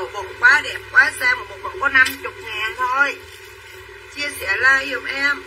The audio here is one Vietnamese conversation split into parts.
đầu bụng quá đẹp quá xem một bộ có 50 ngàn thôi. Chia sẻ like giùm em.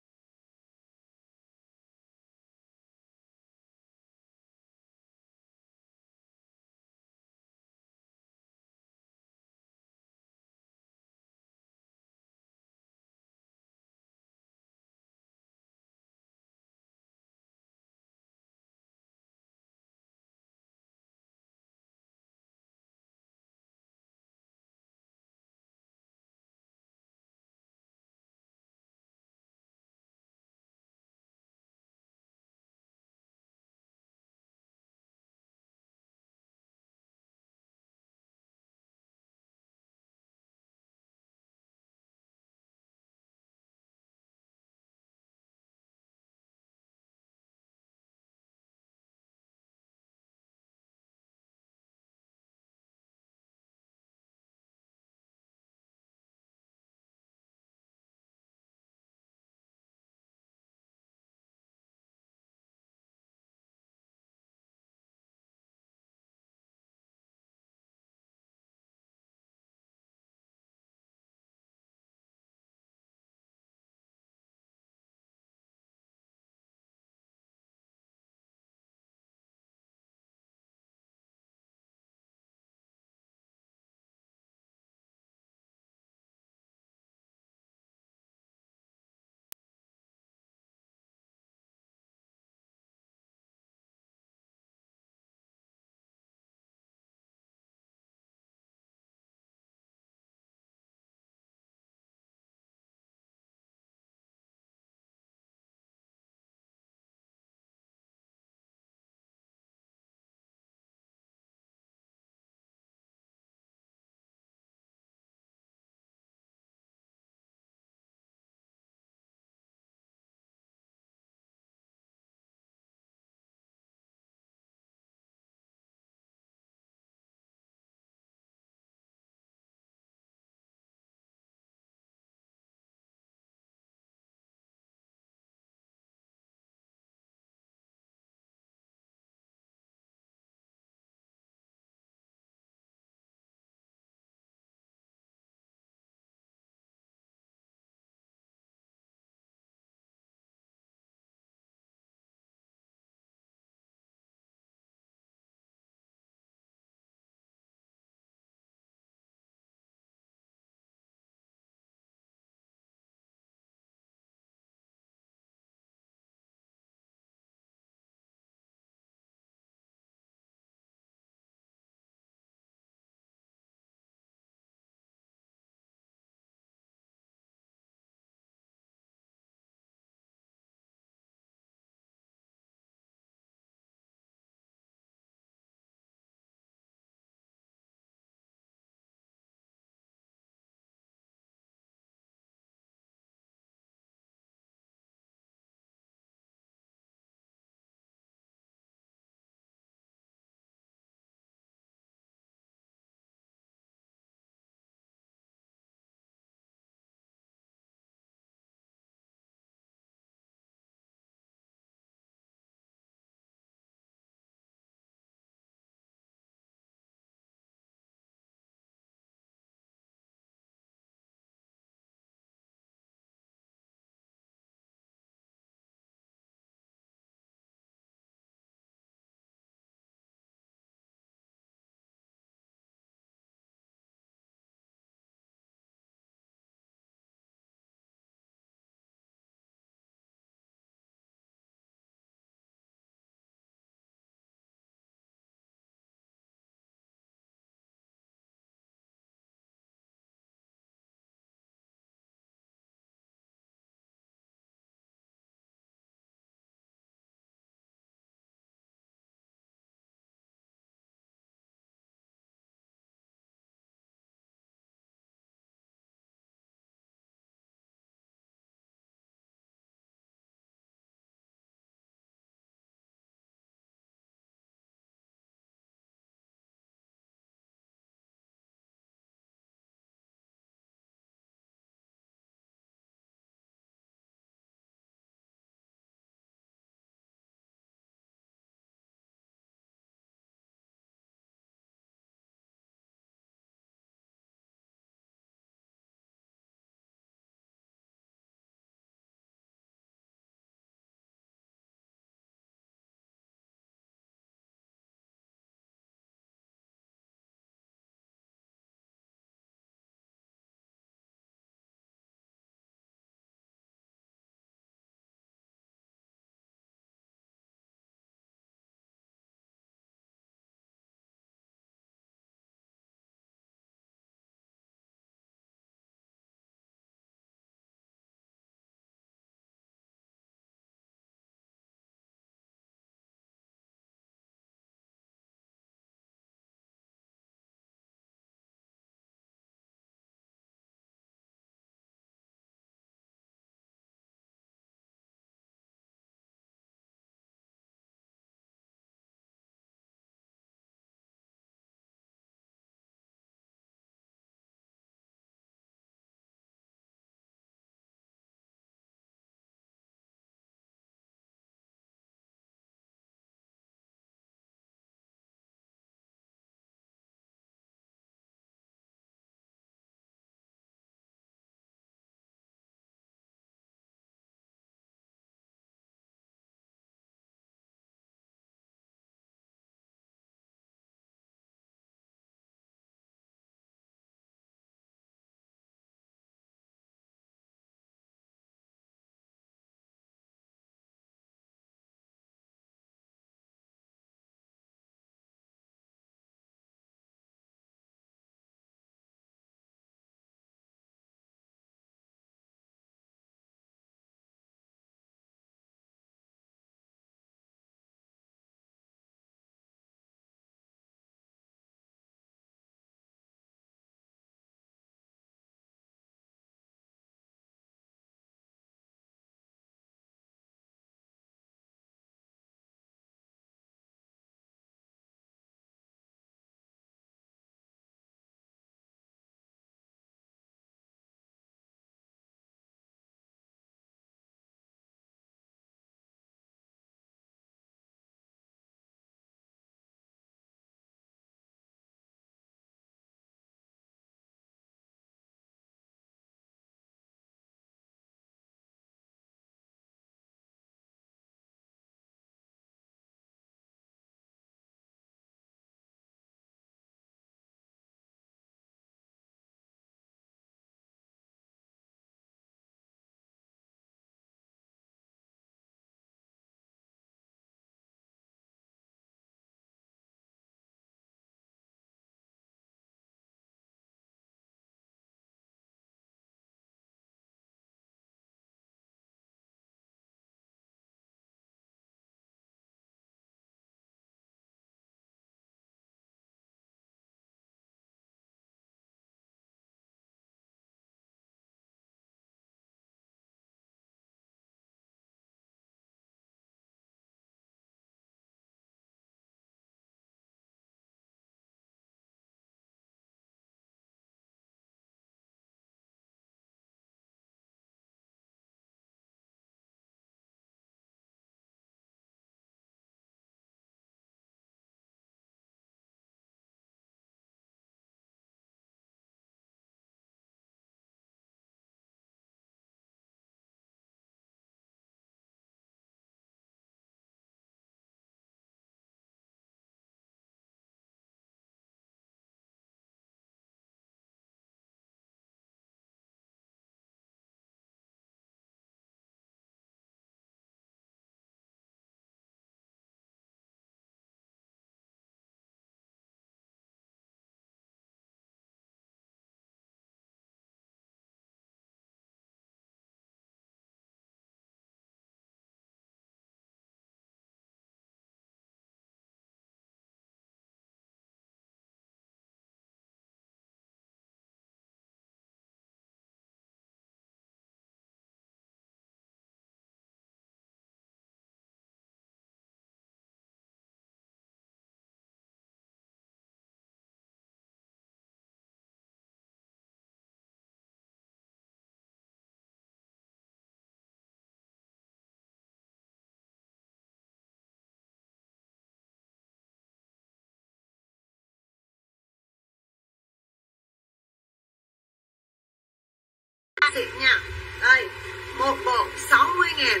Xịn nha. Đây, một bộ 60 ngàn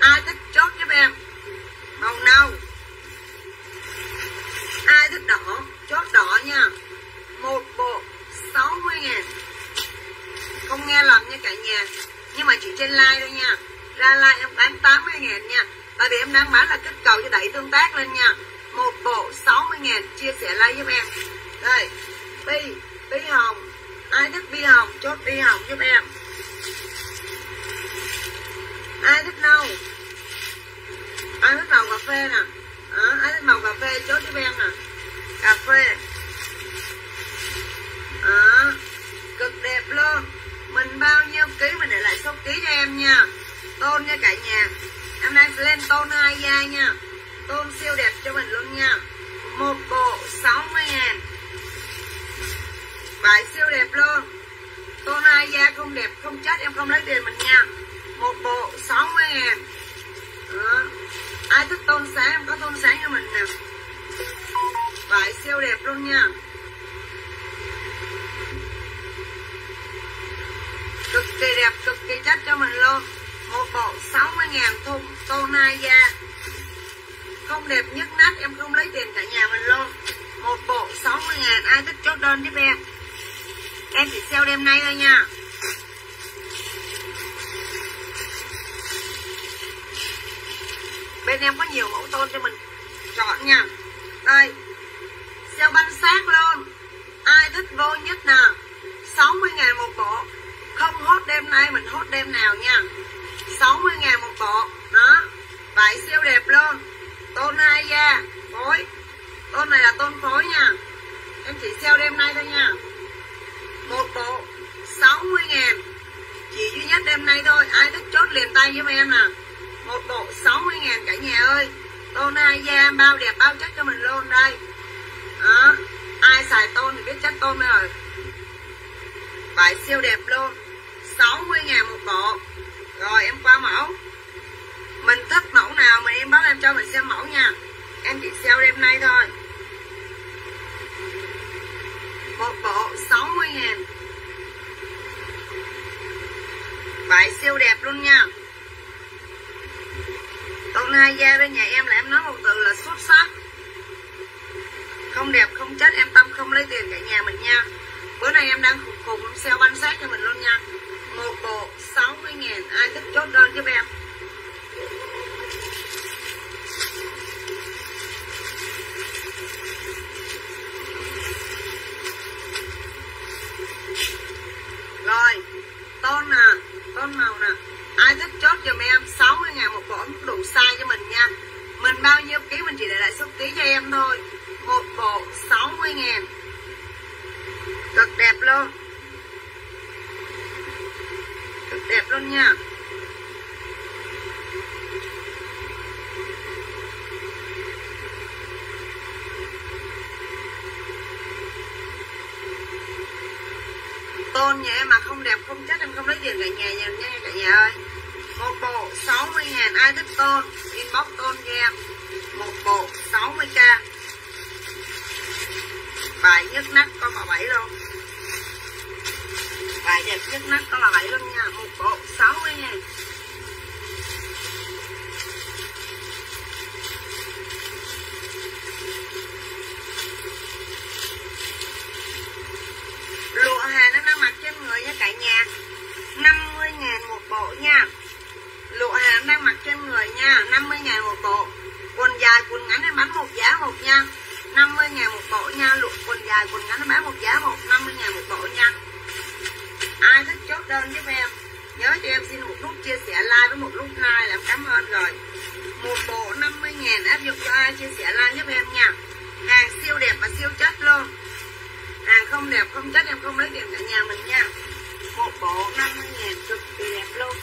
ai thích chốt giúp em? Màu nâu. Ai thích đỏ? Chốt đỏ nha. Một bộ 60 ngàn không nghe lầm nha cả nhà. Nhưng mà chỉ trên like thôi nha. Ra like em bán 80 ngàn nha. Tại vì em đang bán là kích cầu cho đẩy tương tác lên nha. Một bộ 60 ngàn chia sẻ like giúp em. Đây, bi bi hồng. Ai thích bi hồng, chốt bi hồng giúp em ai thích nâu ai thích màu cà phê nè? À, ai thích màu cà phê? Chốt cái em nè. Cà phê. À, cực đẹp luôn. Mình bao nhiêu ký mình để lại số ký cho em nha. Tôn nha cả nhà. Em đang lên tôn hai da nha. Tôn siêu đẹp cho mình luôn nha. Một bộ 60 ngàn. Vải siêu đẹp luôn. Tôn hai da không đẹp không chết em không lấy tiền mình nha một bộ 60 ngàn. Đó. ai thích tôn sáng, em có tôn sáng cho mình nè. Vải siêu đẹp luôn nha. Cực kỳ đẹp, cực kỳ chất cho mình luôn. Một bộ 60 ngàn thun tôn nai da không đẹp nhất nát, em không lấy tiền cả nhà mình luôn. Một bộ 60 ngàn, ai thích chốt đơn giúp em? Em chỉ sale đêm nay thôi nha. Bên em có nhiều mẫu tôn cho mình. Chọn nha. Đây. Siêu banh sát luôn. Ai thích vô nhất nè 60 ngàn một bộ. Không hốt đêm nay mình hốt đêm nào nha. 60 ngàn một bộ. Đó. Vải siêu đẹp luôn. Tôn hai da. Phối. Tôn này là tôn phối nha. Em chỉ sale đêm nay thôi nha. Một bộ. 60 ngàn. Chỉ duy nhất đêm nay thôi. Ai thích chốt liền tay với em nè một bộ 60 ngàn cả nhà ơi. Tôn ai da, bao đẹp, bao chất cho mình luôn đây. Đó, ai xài tôn thì biết chất tôn rồi. Vải siêu đẹp luôn. 60 ngàn một bộ. Rồi, em qua mẫu. Mình thích mẫu nào mình em báo em cho mình xem mẫu nha. Em chỉ sale đêm nay thôi. Một bộ 60 ngàn. Vải siêu đẹp luôn nha con hai gia bên nhà em là em nói một từ là xuất sắc. Không đẹp, không chết, em tâm không lấy tiền cả nhà mình nha. Bữa nay em đang khùng khùng em sale banh sát cho mình luôn nha. Một bộ 60 ngàn ai thích chốt đơn giúp em? Rồi, tôn nè, tôn màu nè ai thích chốt giùm em? 60 ngàn một bộ đủ size cho mình nha. Mình bao nhiêu ký mình chỉ để lại số ký cho em thôi. Một bộ 60 ngàn. Cực đẹp luôn. Cực đẹp luôn nha. Tôn nhà em mà không đẹp, không chất em không lấy tiền cả nhà nhà nha cả nhà ơi. Một bộ 60 ngàn ai thích tôn, inbox tôn cho em. Một bộ 60k bài nhất nát có bà bảy luôn. Bài đẹp nhất nát có bà bảy luôn nha. Một bộ 60 ngàn. Lụa hà nó đang mặc trên người nha cả nhà. 50 ngàn một bộ nha. Lụa hà đang mặc trên người nha 50 ngàn một bộ. Quần dài, quần ngắn em bán một giá một nha. 50 ngàn một bộ nha, lụa quần dài, quần ngắn em bán một giá một 50 ngàn một bộ nha. Ai thích chốt đơn giúp em? Nhớ cho em xin một nút chia sẻ like với một nút like làm cảm ơn rồi. Một bộ 50 ngàn áp dụng cho ai chia sẻ like giúp em nha. Hàng siêu đẹp và siêu chất luôn hàng không đẹp, không chất em không lấy tiền cả nhà mình nha. Một bộ 50 ngàn cực kỳ đẹp luôn.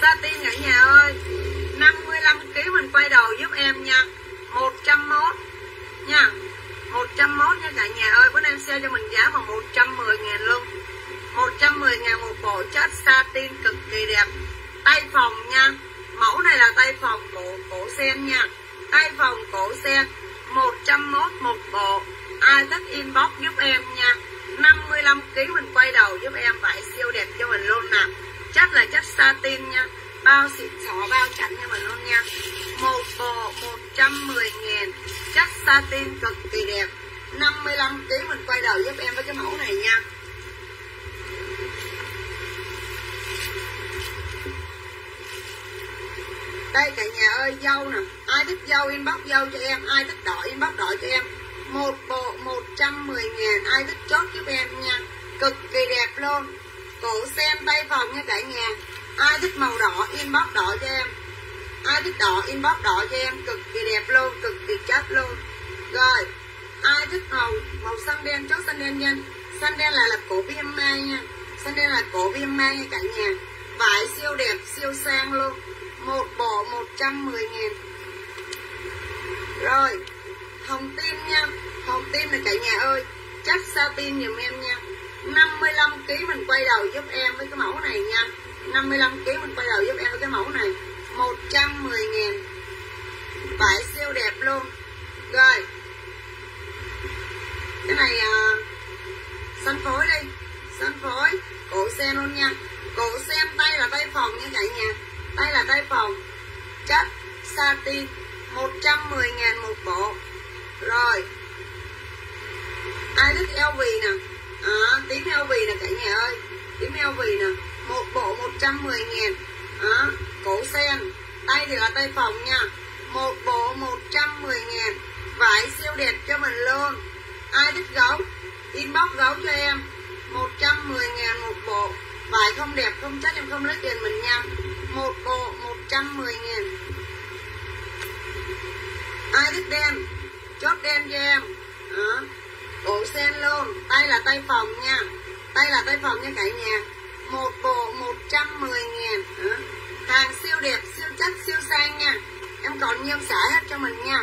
Satin cả nhà ơi 55 kg mình quay đầu giúp em nha. 101 nha. 101 nha cả nhà ơi, bữa nay em sale cho mình giá mà 110 ngàn luôn. 110 ngàn một bộ chất satin cực kỳ đẹp. Tay phòng nha, mẫu này là tay phòng của cổ sen nha hai phòng cổ xe? 101 một bộ. Ai thích inbox giúp em nha? 55 kg mình quay đầu giúp em vải siêu đẹp cho mình luôn nè. Chất là chất satin nha. Bao xịn xó bao chắn cho mình luôn nha. Một bộ 110 ngàn. Chất satin cực kỳ đẹp. 55 kg mình quay đầu giúp em với cái mẫu này nha. Đây, cả nhà ơi, dâu nè. Ai thích dâu, inbox dâu cho em. Ai thích đỏ, inbox đỏ cho em. Một bộ 110 ngàn. Ai thích chốt giúp em nha. Cực kỳ đẹp luôn. Cổ sen tay vòng nha cả nhà. Ai thích màu đỏ, inbox đỏ cho em. Ai thích đỏ, inbox đỏ cho em. Cực kỳ đẹp luôn, cực kỳ chất luôn. Rồi, ai thích màu màu xanh đen? Chốt xanh đen nha. Xanh đen là là cổ viêm mai nha. Xanh đen là cổ viêm mai nha cả nhà. Vải siêu đẹp, siêu sang luôn một bộ 110 nghìn. Rồi hồng tim nha. Hồng tim là cả nhà ơi chất satin giùm em nha. 55 kg mình quay đầu giúp em với cái mẫu này nha. 55 kg mình quay đầu giúp em với cái mẫu này. 110 nghìn. Vải siêu đẹp luôn. Rồi. Cái này à, xanh phối đi. Xanh phối. Cổ sen luôn nha. Cổ sen tay là tay phòng nha cả nhà đây là tay phòng. Chất satin 110 ngàn một bộ. Rồi. Ai thích eo vì nè? À, tím eo vì nè cả nhà ơi. Tím eo vì nè. Một bộ 110 ngàn à, cổ sen. Tay thì là tay phòng nha. Một bộ 110 ngàn vải siêu đẹp cho mình luôn. Ai thích gấu? Inbox gấu cho em. 110 ngàn một bộ vải không đẹp, không chất em không lấy tiền mình nha. Một bộ 110 nghìn. Ai thích đen? Chốt đen cho em. Đó. bộ sen luôn tay là tay phòng nha. Tay là tay phòng nha cả nhà. Một bộ 110 nghìn. Đó. hàng siêu đẹp, siêu chất, siêu sang nha. Em còn nhiều xả hết cho mình nha.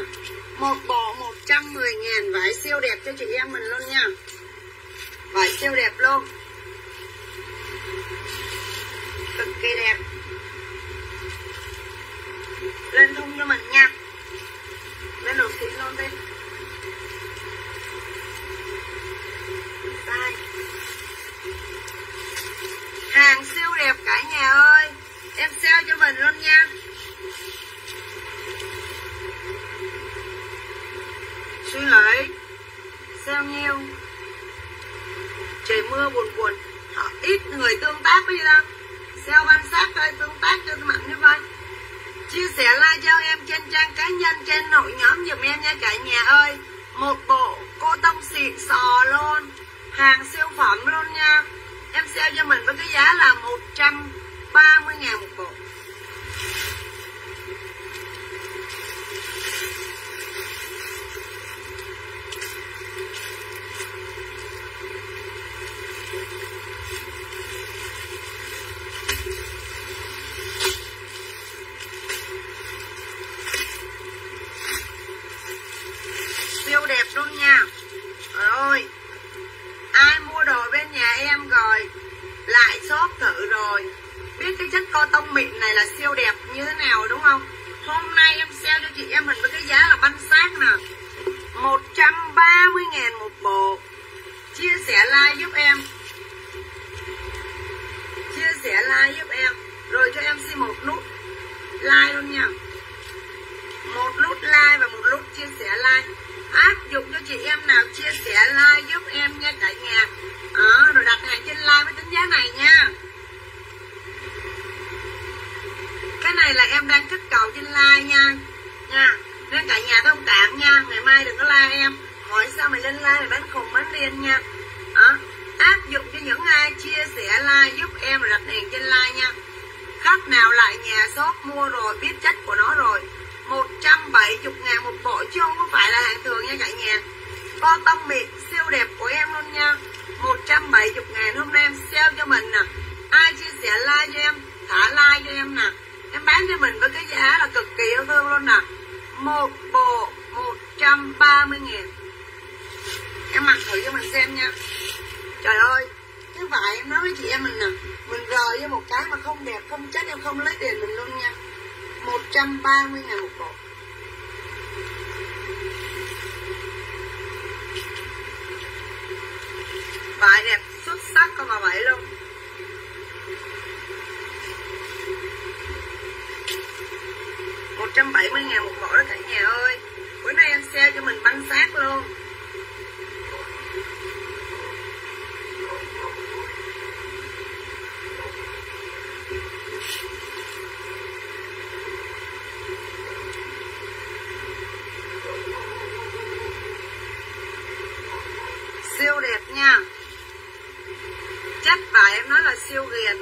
Một bộ 110 nghìn. Vải siêu đẹp cho chị em mình luôn nha. Vải siêu đẹp luôn cực kỳ đẹp. Lên thung cho mình nha. Lên đồ xịn luôn đi. Đây. Hàng siêu đẹp cả nhà ơi. Em sale cho mình luôn nha. Suy nghĩ sale nhiêu? Trời mưa buồn buồn. Họ ít người tương tác với gì Xeo quan sát thôi tương tác cho mạnh như vậy. Chia sẻ like cho em trên trang cá nhân, trên nội nhóm giùm em nha cả nhà ơi. Một bộ cô tông xịn sò luôn. Hàng siêu phẩm luôn nha. Em sale cho mình với cái giá là 130 ngàn một bộ. Luôn nha. Trời ơi, Ai mua đồ bên nhà em rồi, Lại shop thử rồi. Biết cái chất co tông mịn này là siêu đẹp như thế nào, đúng không? Hôm nay em sale cho chị em mình với cái giá là banh xác nè. 130 ngàn một bộ. Chia sẻ like giúp em. Chia sẻ like giúp em. Rồi cho em xin một nút like luôn nha. Một nút like và một nút chia sẻ like áp dụng cho chị em nào chia sẻ like giúp em nha cả nhà. Đó, rồi đặt hàng trên like với tính giá này nha. Cái này là em đang kích cầu trên like nha. Nha nên cả nhà thông cảm nha ngày mai đừng có like em. Hỏi sao mày lên like mày bán khùng bán điên nha. À, áp dụng cho những ai chia sẻ like giúp em rồi đặt hàng trên like nha. Khách nào lại nhà shop mua rồi biết chất của nó rồi 170 ngàn một bộ chứ không có phải là hàng thường nha cả nhà. Co tông mịt siêu đẹp của em luôn nha. 170 ngàn hôm nay em sale cho mình nè. Ai chia sẻ like cho em, Thả like cho em nè. Em bán cho mình với cái giá là cực kỳ yêu thương luôn nè. Một bộ 130 ngàn. Em mặc thử cho mình xem nha. Trời ơi, Cái vải em nói với chị em mình nè. Mình rời với một cái mà không đẹp, không chất em không lấy tiền mình luôn nha. 130 ngàn một bộ. Vải đẹp, xuất sắc con bà bảy luôn một trăm bảy mươi ngàn một bộ đó cả nhà ơi. Bữa nay em xe cho mình băng sát luôn. Siêu đẹp nha. Chất vải em nói là siêu ghiền.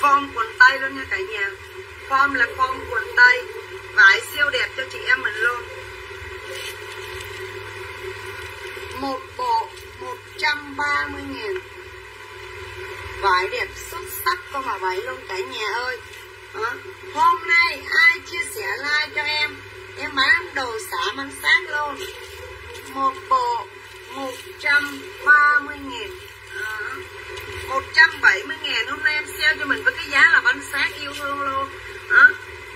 Form quần tây luôn nha cả nhà. Form là form quần tây vải siêu đẹp cho chị em mình luôn. Một bộ 130 ngàn vải đẹp xuất sắc con mà vậy luôn cả nhà ơi đó. hôm nay ai chia sẻ like cho em? Em bán đồ xả mang sát luôn. Một bộ 130 nghìn. À, 170 ngàn hôm nay em sale cho mình với cái giá là bánh sát yêu thương luôn. Ờ. Đó.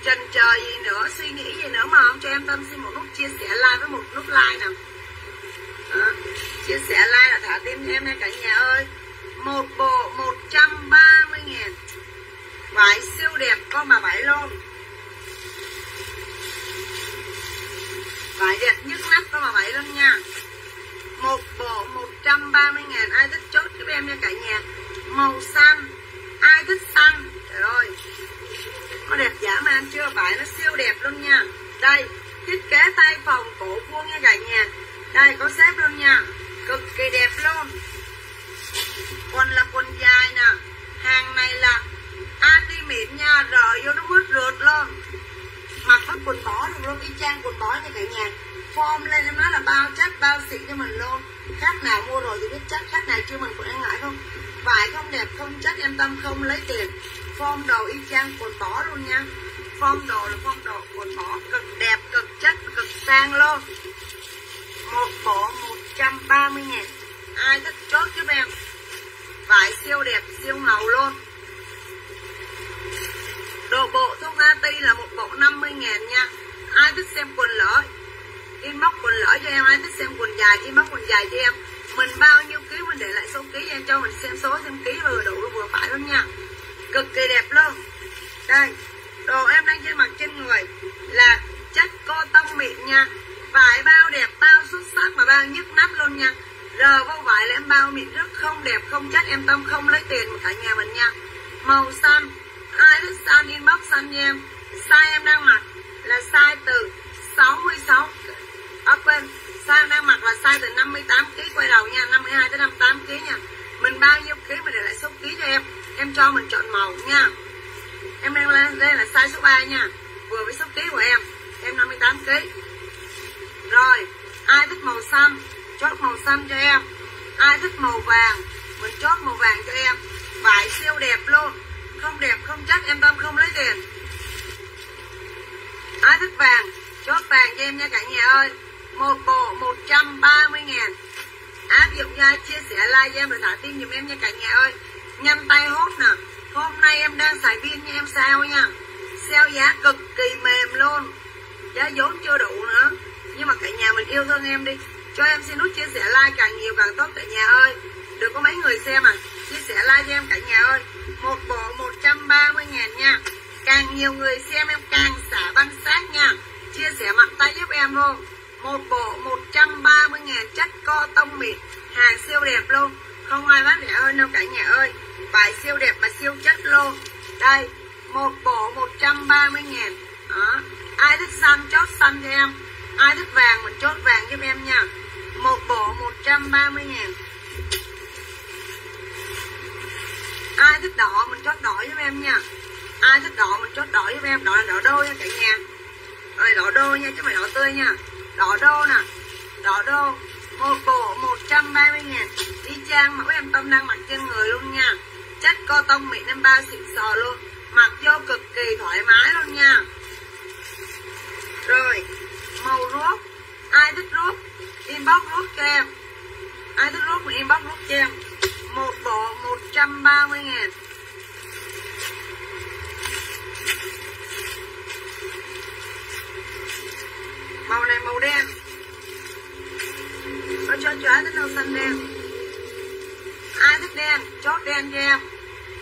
trần chờ gì nữa suy nghĩ gì nữa mà không cho em tâm xin một nút chia sẻ like với một nút like nào. Đó. chia sẻ like là thả tim cho em nha cả nhà ơi. Một bộ 130 ngàn vải siêu đẹp con bà vải luôn vải đẹp nhất nắp con bà vải luôn nha. Một bộ 130 ngàn, ai thích chốt giúp em nha cả nhà. Màu xanh, ai thích xanh? Trời ơi. Nó đẹp dã man chưa? Vải nó siêu đẹp luôn nha. Đây, thiết kế tay phòng cổ vuông nha cả nhà. Đây, có xếp luôn nha. Cực kỳ đẹp luôn. Quần là quần dài nè. Hàng này là anti mịn nha rồi vô nó mướt rượt luôn mặc hết quần bó được luôn y chang quần bó nha. Cả nhà form lên em nói là bao chất bao xịn cho mình luôn. Khách nào mua rồi thì biết chất khách nào chưa mình cũng ăn lại không vải không đẹp không chất em tâm không lấy tiền. Form đồ y chang quần bó luôn nha. Form đồ là form đồ quần bó cực đẹp, cực chất, cực sang luôn. Một bộ 130 ngàn. Ai thích chốt giúp em vải siêu đẹp, siêu ngầu luôn đồ bộ thuốc ti là một bộ 50 ngàn nha. Ai thích xem quần lỡ inbox quần lỡ cho em. Ai thích xem quần dài, inbox quần dài cho em. Mình bao nhiêu ký, mình để lại số ký cho em, cho mình xem số xem ký vừa đủ vừa phải luôn nha. Cực kỳ đẹp luôn. Đây, đồ em đang trên mặt trên người là chất cô tông mịn nha. Vải bao đẹp, bao xuất sắc mà bao nhức nắp luôn nha. Rờ vô vải là em bao mịn rất không đẹp, không chất, em tâm không lấy tiền cả nhà mình nha. Màu xanh ai thích xanh inbox xanh nha em size em đang mặc là size từ 66 à, ờ, quên. Size em đang mặc là size từ 58 kg quay đầu nha 52 tới 58 kg nha. Mình bao nhiêu ký mình để lại số ký cho em? Em cho mình chọn màu nha. Em đang lên đây là size số 3 nha. Vừa với số ký của em. Em 58 kg rồi ai thích màu xanh chốt màu xanh cho em. Ai thích màu vàng? Mình chốt màu vàng cho em. Vải siêu đẹp luôn không đẹp, không chắc, em tâm không lấy tiền. Ai thích vàng chốt vàng cho em nha cả nhà ơi. Một bộ 130 ngàn. Áp dụng nha, chia sẻ like cho em và thả tim giùm em nha cả nhà ơi. Nhanh tay hốt nè. Hôm nay em đang xài viên nha, em sao nha. Sale giá cực kỳ mềm luôn. Giá vốn chưa đủ nữa. Nhưng mà cả nhà mình yêu thương em đi. Cho em xin nút chia sẻ like càng nhiều càng tốt cả nhà ơi. Được có mấy người xem à? Chia sẻ like cho em cả nhà ơi một bộ 130 ngàn nha. Càng nhiều người xem em càng xả văn sát nha. Chia sẻ mạnh tay giúp em luôn. Một bộ 130 ngàn chất co tông mịn. Hàng siêu đẹp luôn. Không ai bán rẻ hơn đâu cả nhà ơi. Vải siêu đẹp mà siêu chất luôn. Đây, một bộ 130 ngàn đó. Ai thích xanh, chốt xanh cho em. Ai thích vàng, mình chốt vàng giúp em nha. Một bộ 130 ngàn ai thích đỏ, mình chốt đỏ giúp em nha. Ai thích đỏ, mình chốt đỏ giúp em. Đỏ là đỏ đô nha cả nhà. Rồi, đỏ đô nha, chứ mày đỏ tươi nha. Đỏ đô nè. Đỏ đô. Một bộ 130 ngàn đi trang mẫu em tâm đang mặc trên người luôn nha. Chất co tông mịn năm ba xịn sò luôn. Mặc vô cực kỳ thoải mái luôn nha. Rồi, màu ruốc. Ai thích ruốc? Inbox ruốc cho em. Ai thích ruốc thì inbox ruốc cho em một bộ 130 ngàn này màu đen. Có cho chóa thích màu xanh đen. Ai thích đen, chốt đen cho em.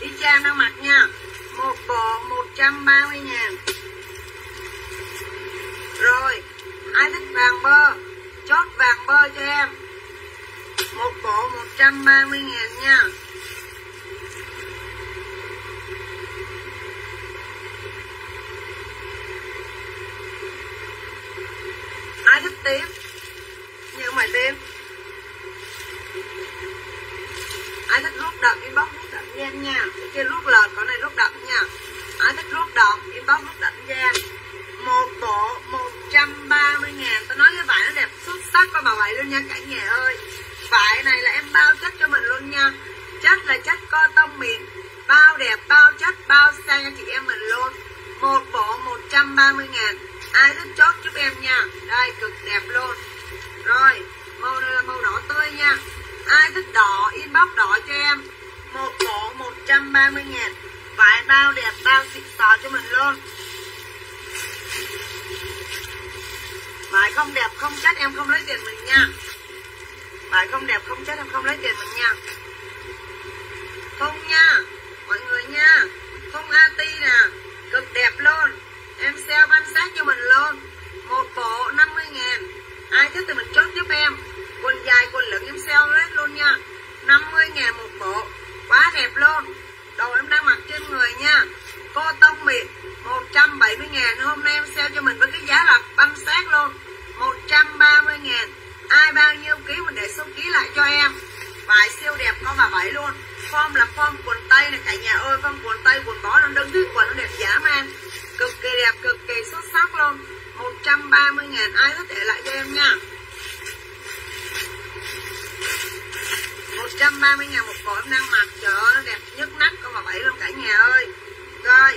Đi trang đang mặc nha. Một bộ 130 ngàn rồi ai thích vàng bơ, chốt vàng bơ cho em một bộ 130 ngàn nha. Ai thích tím? Nhưng mà tím. Ai thích rút đậm inbox rút đậm cho nha. Kia rút lợt còn này rút đậm nha. Ai thích rút đậm inbox rút đậm cho một bộ 130 ngàn tôi nói với bạn nó đẹp xuất sắc qua bà vậy luôn nha, cả nhà ơi vải này là em bao chất cho mình luôn nha. Chất là chất co tông miền bao đẹp, bao chất bao sang cho chị em mình luôn. Một bộ 130 ngàn, ai thích chốt giúp em nha. Đây, cực đẹp luôn. Rồi, màu này là màu đỏ tươi nha. Ai thích đỏ, inbox đỏ cho em. Một bộ 130 ngàn, vải bao đẹp, bao xịn sò cho mình luôn. Vải không đẹp, không chất em không lấy tiền mình nha. Bạn không đẹp, không chất em không lấy tiền mình nha. Không nha, mọi người nha. Không ati nè, cực đẹp luôn. Em sale ban sát cho mình luôn. Một bộ 50 ngàn. Ai thích thì mình chốt giúp em. Quần dài, quần lửng em sale hết luôn nha. 50 ngàn một bộ. Quá đẹp luôn. Đồ em đang mặc trên người nha. Cô tông miệt 170 ngàn. Hôm nay em sale cho mình với cái giá là băm sát luôn. 130 ngàn ai bao nhiêu ký mình để số ký lại cho em? Vải siêu đẹp con bà bảy luôn. Form là form quần tây này cả nhà ơi form quần tây quần bó nó đứng thứ quần nó đẹp giá man. Cực kỳ đẹp cực kỳ xuất sắc luôn. 130 ngàn ai có thể lại cho em nha. 130 ngàn một bộ em đang mặc. Trời ơi nó đẹp nhất nách con bà bảy luôn cả nhà ơi. Rồi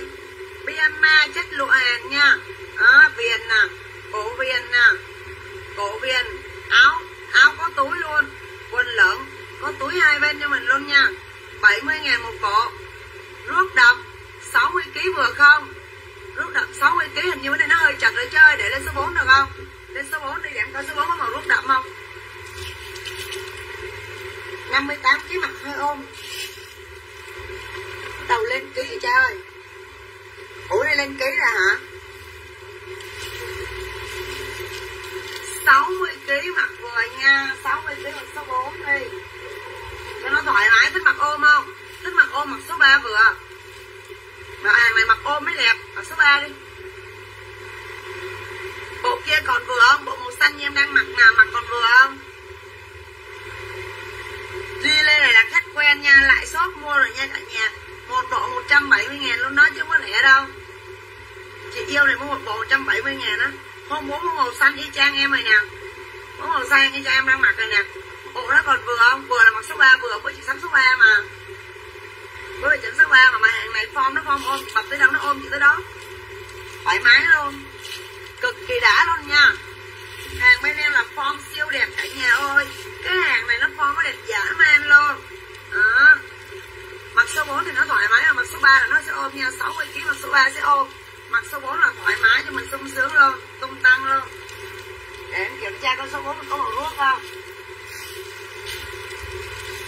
Myanmar chất lụa hàng nha. Đó, viền nè cổ viền nè cổ viền áo áo có túi luôn. Quần lợn có túi hai bên cho mình luôn nha. 70 ngàn một bộ. Rút đập 60 kg vừa không? Rút đập 60 kg hình như cái này nó hơi chặt rồi chơi. Để lên số 4 được không? Lên số 4 đi, để em coi số 4 có màu rút đậm không? 58 kg mặt hơi ôm. Đầu lên ký gì cha ơi ủa, đây lên ký rồi hả? 60 kg mặc vừa nha 60 kg mặc số 4 đi. Cho nó thoải mái, thích mặc ôm không? Thích mặc ôm mặc số 3 vừa. Mà hàng này mặc ôm mới đẹp mặc số 3 đi. Bộ kia còn vừa không? Bộ màu xanh như em đang mặc nào mặc còn vừa không? Duy Lê này là khách quen nha, lại shop mua rồi nha cả nhà. Một bộ 170 ngàn luôn đó, chứ không có lẻ đâu. Chị yêu này mua một bộ 170 ngàn á con muốn mua màu xanh y chang em rồi nè. Muốn màu xanh y chang em đang mặc rồi nè. Bộ nó còn vừa không? Vừa là mặc số 3 vừa với chị sắm số 3 mà. Với chị sắm số 3 mà mà hàng này form nó form ôm, bập tới đâu nó ôm chị tới đó. Thoải mái luôn. Cực kỳ đã luôn nha. Hàng bên em là form siêu đẹp cả nhà ơi. Cái hàng này nó form nó đẹp dã man luôn. Đó. Mặc số 4 thì nó thoải mái mà mặc số 3 là nó sẽ ôm nha. 60 kg mặc số 3 sẽ ôm mặt số 4 là thoải mái cho mình sung sướng luôn tung tăng luôn để em kiểm tra con số 4 có màu ruốc không?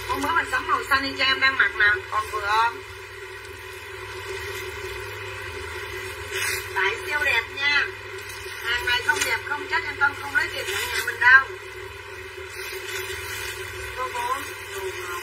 Hôm bữa mình sắm màu xanh đi cho em đang mặc nè. Còn vừa không? Tại siêu đẹp nha. Hàng này không đẹp, không chất em tâm không lấy tiền cả nhà mình đâu. Số 4 đồ màu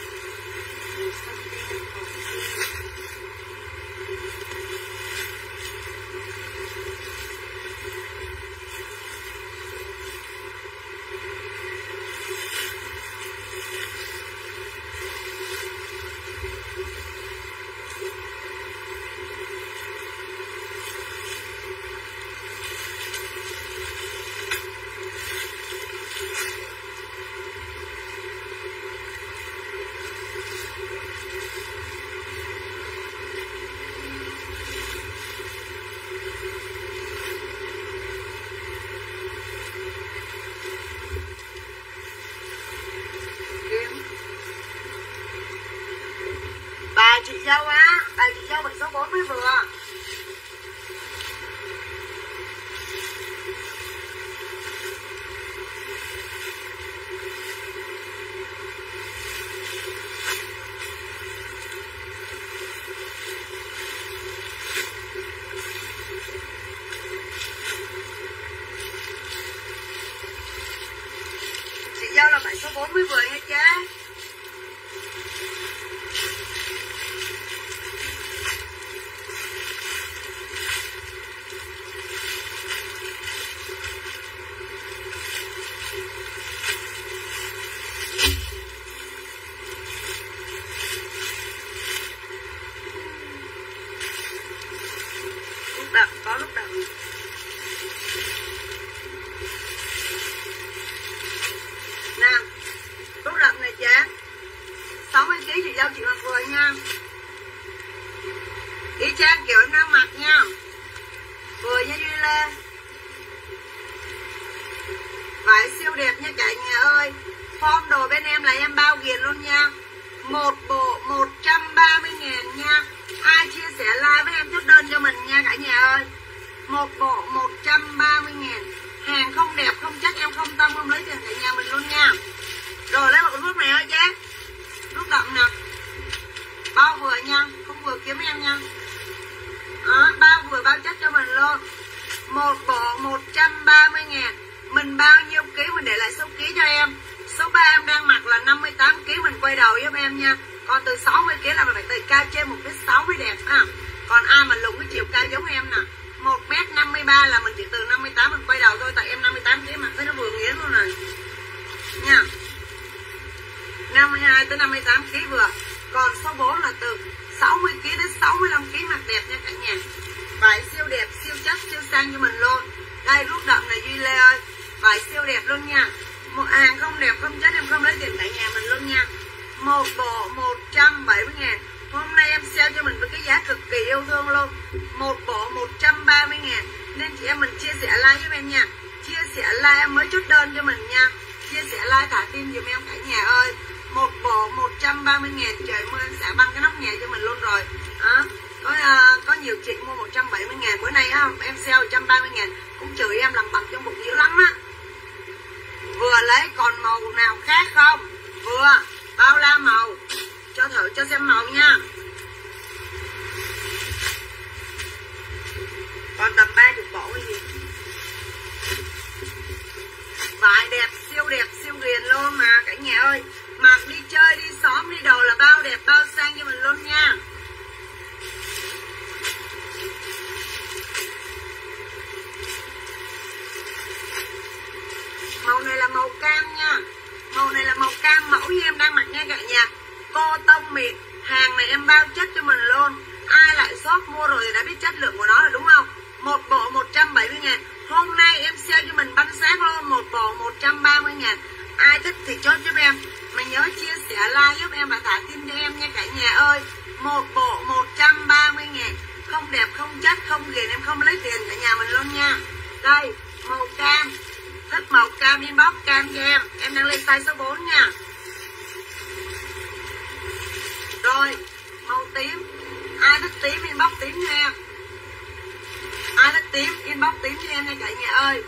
bóc tím cho em nha cả nhà ơi.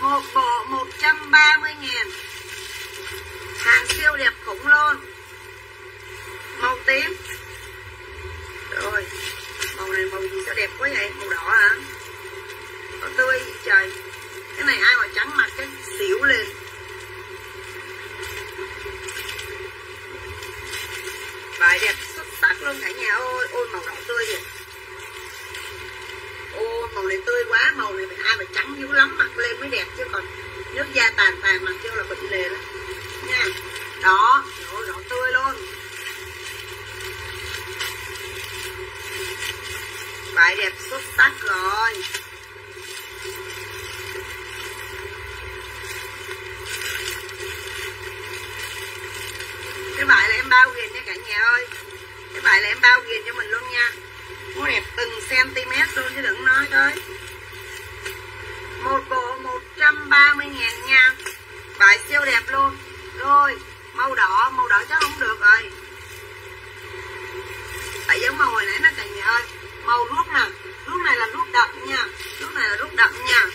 Một bộ 130 ngàn hàng siêu đẹp khủng luôn. Màu tím. Rồi màu này màu gì sao đẹp quá vậy? Màu đỏ hả? Màu tươi trời? Cái này ai mà trắng mặt cái? Xỉu lên vải đẹp xuất sắc luôn cả nhà ơi. Ôi, màu đỏ tươi kìa màu này tươi quá, màu này ai mà trắng dữ lắm, mặc lên mới đẹp chứ còn nước da tàn tàn mặc chưa là bệnh lề đó nha. Đó nó đỏ tươi luôn. Vải đẹp xuất sắc rồi. Cái vải là em bao ghiền nha cả nhà ơi. Cái vải là em bao ghiền cho mình luôn nha. Nó đẹp từng cm luôn chứ đừng nói tới. Một bộ 130 ngàn nha. Vải siêu đẹp luôn. Rồi màu đỏ Màu đỏ chắc không được rồi. Tại giống màu hồi nãy nó cả nhà ơi Màu ruốc nè. Ruốc này là ruốc đậm nha. Ruốc này là ruốc đậm nha.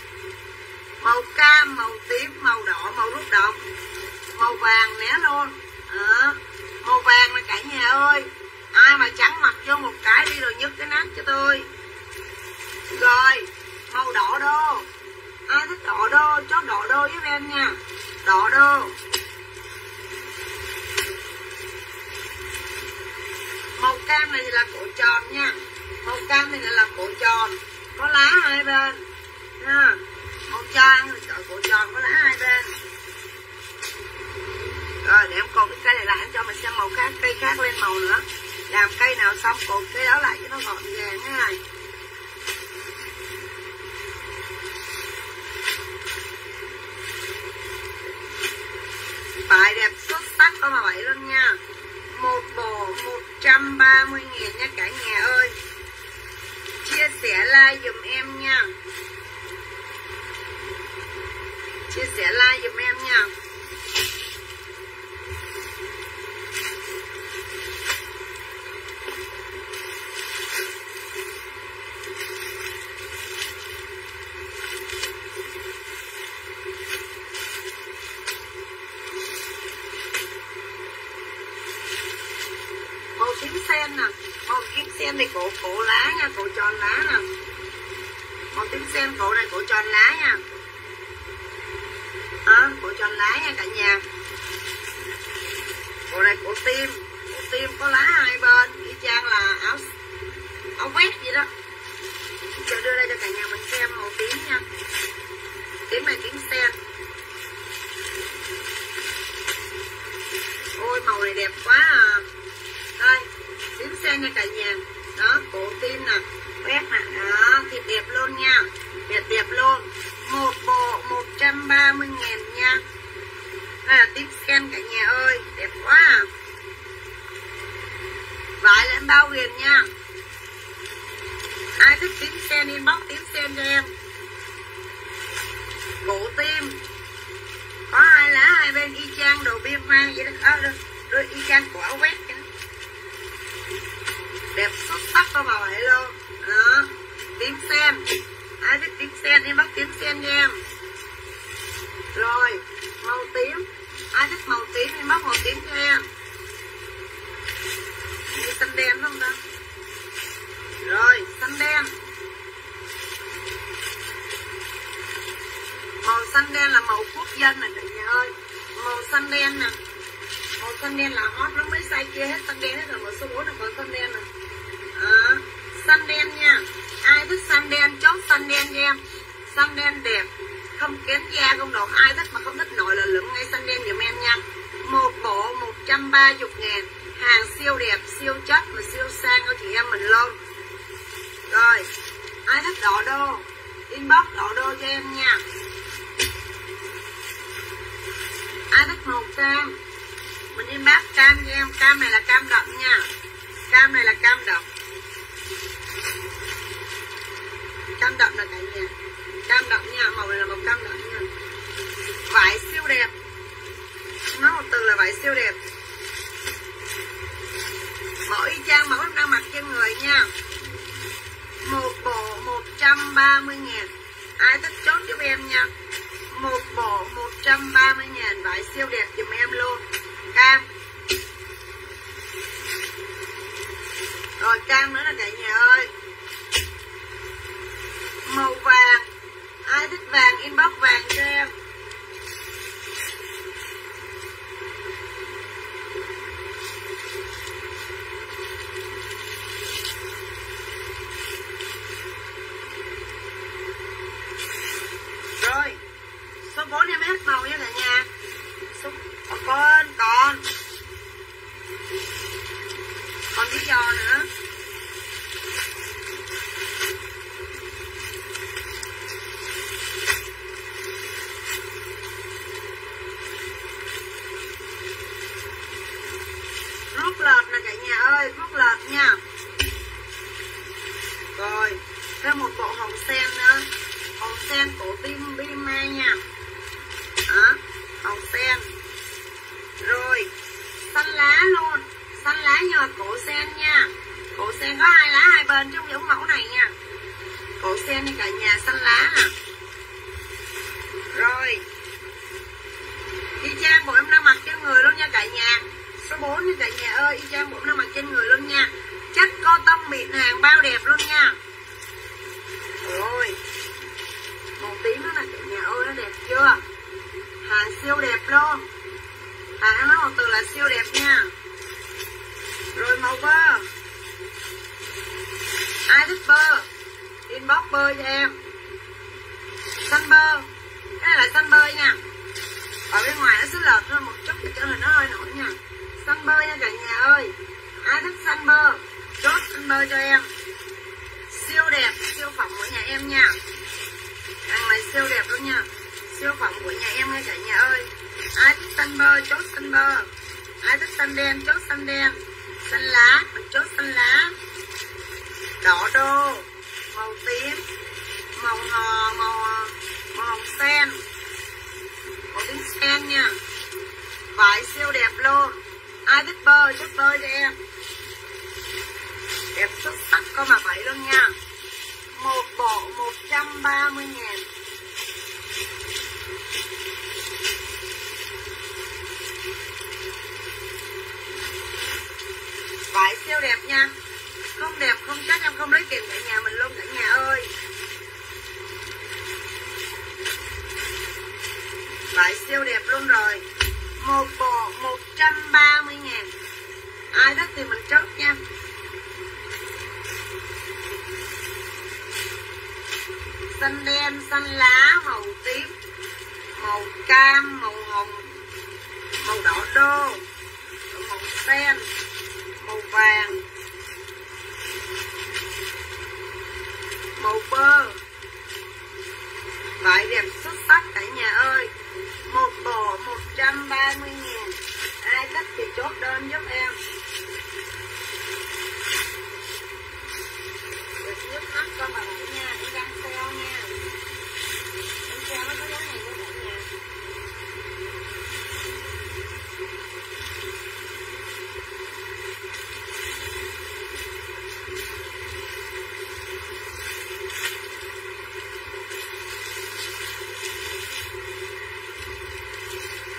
Màu cam, màu tím, màu đỏ, màu ruốc đậm. Màu vàng né luôn. À, Màu vàng là cả nhà ơi ai mà trắng mặt vô một cái đi rồi nhức cái nát cho tôi. Rồi, màu đỏ đô. Ai thích đỏ đô cho đỏ đô với em nha. Đỏ đô. Màu cam này là cổ tròn nha. Màu cam này là cổ tròn. Có lá hai bên. Ha. Màu tròn trời cổ tròn, có lá hai bên. Rồi, để em còn cái cây này lại em cho mình xem màu khác, cây khác lên màu nữa làm cây nào xong cột cây đó lại cho nó gọn gàng thế này bài đẹp xuất sắc có mà vậy luôn nha. Một bộ 130 nghìn nha cả nhà ơi. Chia sẻ like dùm em nha. Chia sẻ like dùm em nha. Sen nè màu tím sen thì cổ cổ lá nha cổ tròn lá nè màu tím sen cổ này cổ tròn lá nha. À, cổ tròn lá nha cả nhà. Cổ này cổ tim cổ tim có lá hai bên y chang là áo áo vest vậy đó. Cho đưa đây cho cả nhà mình xem màu tím nha. Tím này tím sen ôi màu này đẹp quá à. Đây tím sen nha cả nhà. Đó cổ tim nè quét nè đó thịt đẹp luôn nha. Đẹp đẹp luôn. Một bộ 130 ngàn nha. Là tím sen cả nhà ơi đẹp quá à. Vải lên bao viền nha. Ai thích tím sen inbox tím sen cho em. Cổ tim có hai lá hai bên y chang đồ bia hoa vậy đó? À, rồi y chang của áo vest đẹp xuất sắc cho bà ấy luôn đó tím sen. Ai thích tím sen em bắt tím sen nha em. Rồi, màu tím. Ai thích màu tím thì bắt màu tím cho em. Như xanh đen không ta? Rồi xanh đen. Màu xanh đen là màu quốc dân này, cả nhà ơi. Màu xanh đen nè. Màu xanh đen là hot nó mới sai kia hết xanh đen hết rồi màu số 4 là màu xanh đen nè xanh đen nha. Ai thích xanh đen, chốt xanh đen nha. Em xanh đen đẹp. Không kém da không độ ai thích mà không thích nội là lửng ngay xanh đen giùm em nha. Một bộ 130 ngàn. Hàng siêu đẹp, siêu chất mà siêu sang cho chị em mình luôn. Rồi, ai thích đỏ đô? Inbox đỏ đô cho em nha. Ai thích màu cam? Mình inbox cam cho em. Cam này là cam đậm nha. Cam này là cam đậm cam đậm là cái nhà cam đậm nha, màu này là màu cam đậm nha. Vải siêu đẹp. Nó một từ là vải siêu đẹp. Mẫu y chang mẫu đang mặc trên người nha. Một bộ 130 ngàn ai thích chốt giúp em nha. Một bộ 130 ngàn vải siêu đẹp dùm em luôn. Cam. Rồi cam nữa là cả nhà ơi. Màu vàng. Ai thích vàng, inbox vàng cho em. Rồi, số 4 em hết màu nha cả nhà. Số con còn còn lý do nữa. Rút lợt nè cả nhà ơi, rút lợt nha. Rồi thêm một bộ hồng sen nữa. Hồng sen cổ tim ma nha. Đó, hồng sen. Rồi, xanh lá luôn xanh lá nhờ cổ sen nha. Cổ sen có hai lá hai bên trong những giống mẫu này nha. Cổ sen như cả nhà xanh lá nè rồi. Y chang bộ em đang mặc trên người luôn nha cả nhà. Số 4 nha cả nhà ơi, y chang bộ em đang mặc trên người luôn nha. Chất co tông mịn hàng bao đẹp luôn nha. Rồi. Màu tím đó là cả nhà ơi, nó đẹp chưa? Hàng siêu đẹp luôn. Hàng nó một từ là siêu đẹp nha rồi màu bơ. Ai thích bơ? Inbox bơ cho em. Xanh bơ. Cái này là xanh bơ nha. Ở bên ngoài nó sẽ lợt ra một chút cho nên nó hơi nổi nha. Xanh bơ nha cả nhà ơi. Ai thích xanh bơ? Chốt xanh bơ cho em. Siêu đẹp, siêu phẩm của nhà em nha. Hàng này siêu đẹp luôn nha. Siêu phẩm của nhà em nha cả nhà ơi. Ai thích xanh bơ, chốt xanh bơ. Ai thích xanh đen, chốt xanh đen xanh lá, mình chốt xanh lá. Đỏ đô, màu tím, màu hò màu màu hồng sen. Màu tím sen nha. Vải siêu đẹp luôn. Ai thích bơ chốt bơ cho em. Đẹp xuất sắc có mà vậy luôn nha. Một bộ 130 ngàn. Vải siêu đẹp nha. Không đẹp, không chắc em không lấy tiền cả nhà mình luôn cả nhà ơi. Vải siêu đẹp luôn rồi. Một bộ 130 ngàn. Ai thích thì mình chốt nha. Xanh đen, xanh lá, màu tím, màu cam, màu hồng, màu đỏ đô, màu sen màu vàng. Màu bơ. Vải đẹp xuất sắc cả nhà ơi. Một bộ 130 ngàn. Ai thích thì chốt đơn giúp em.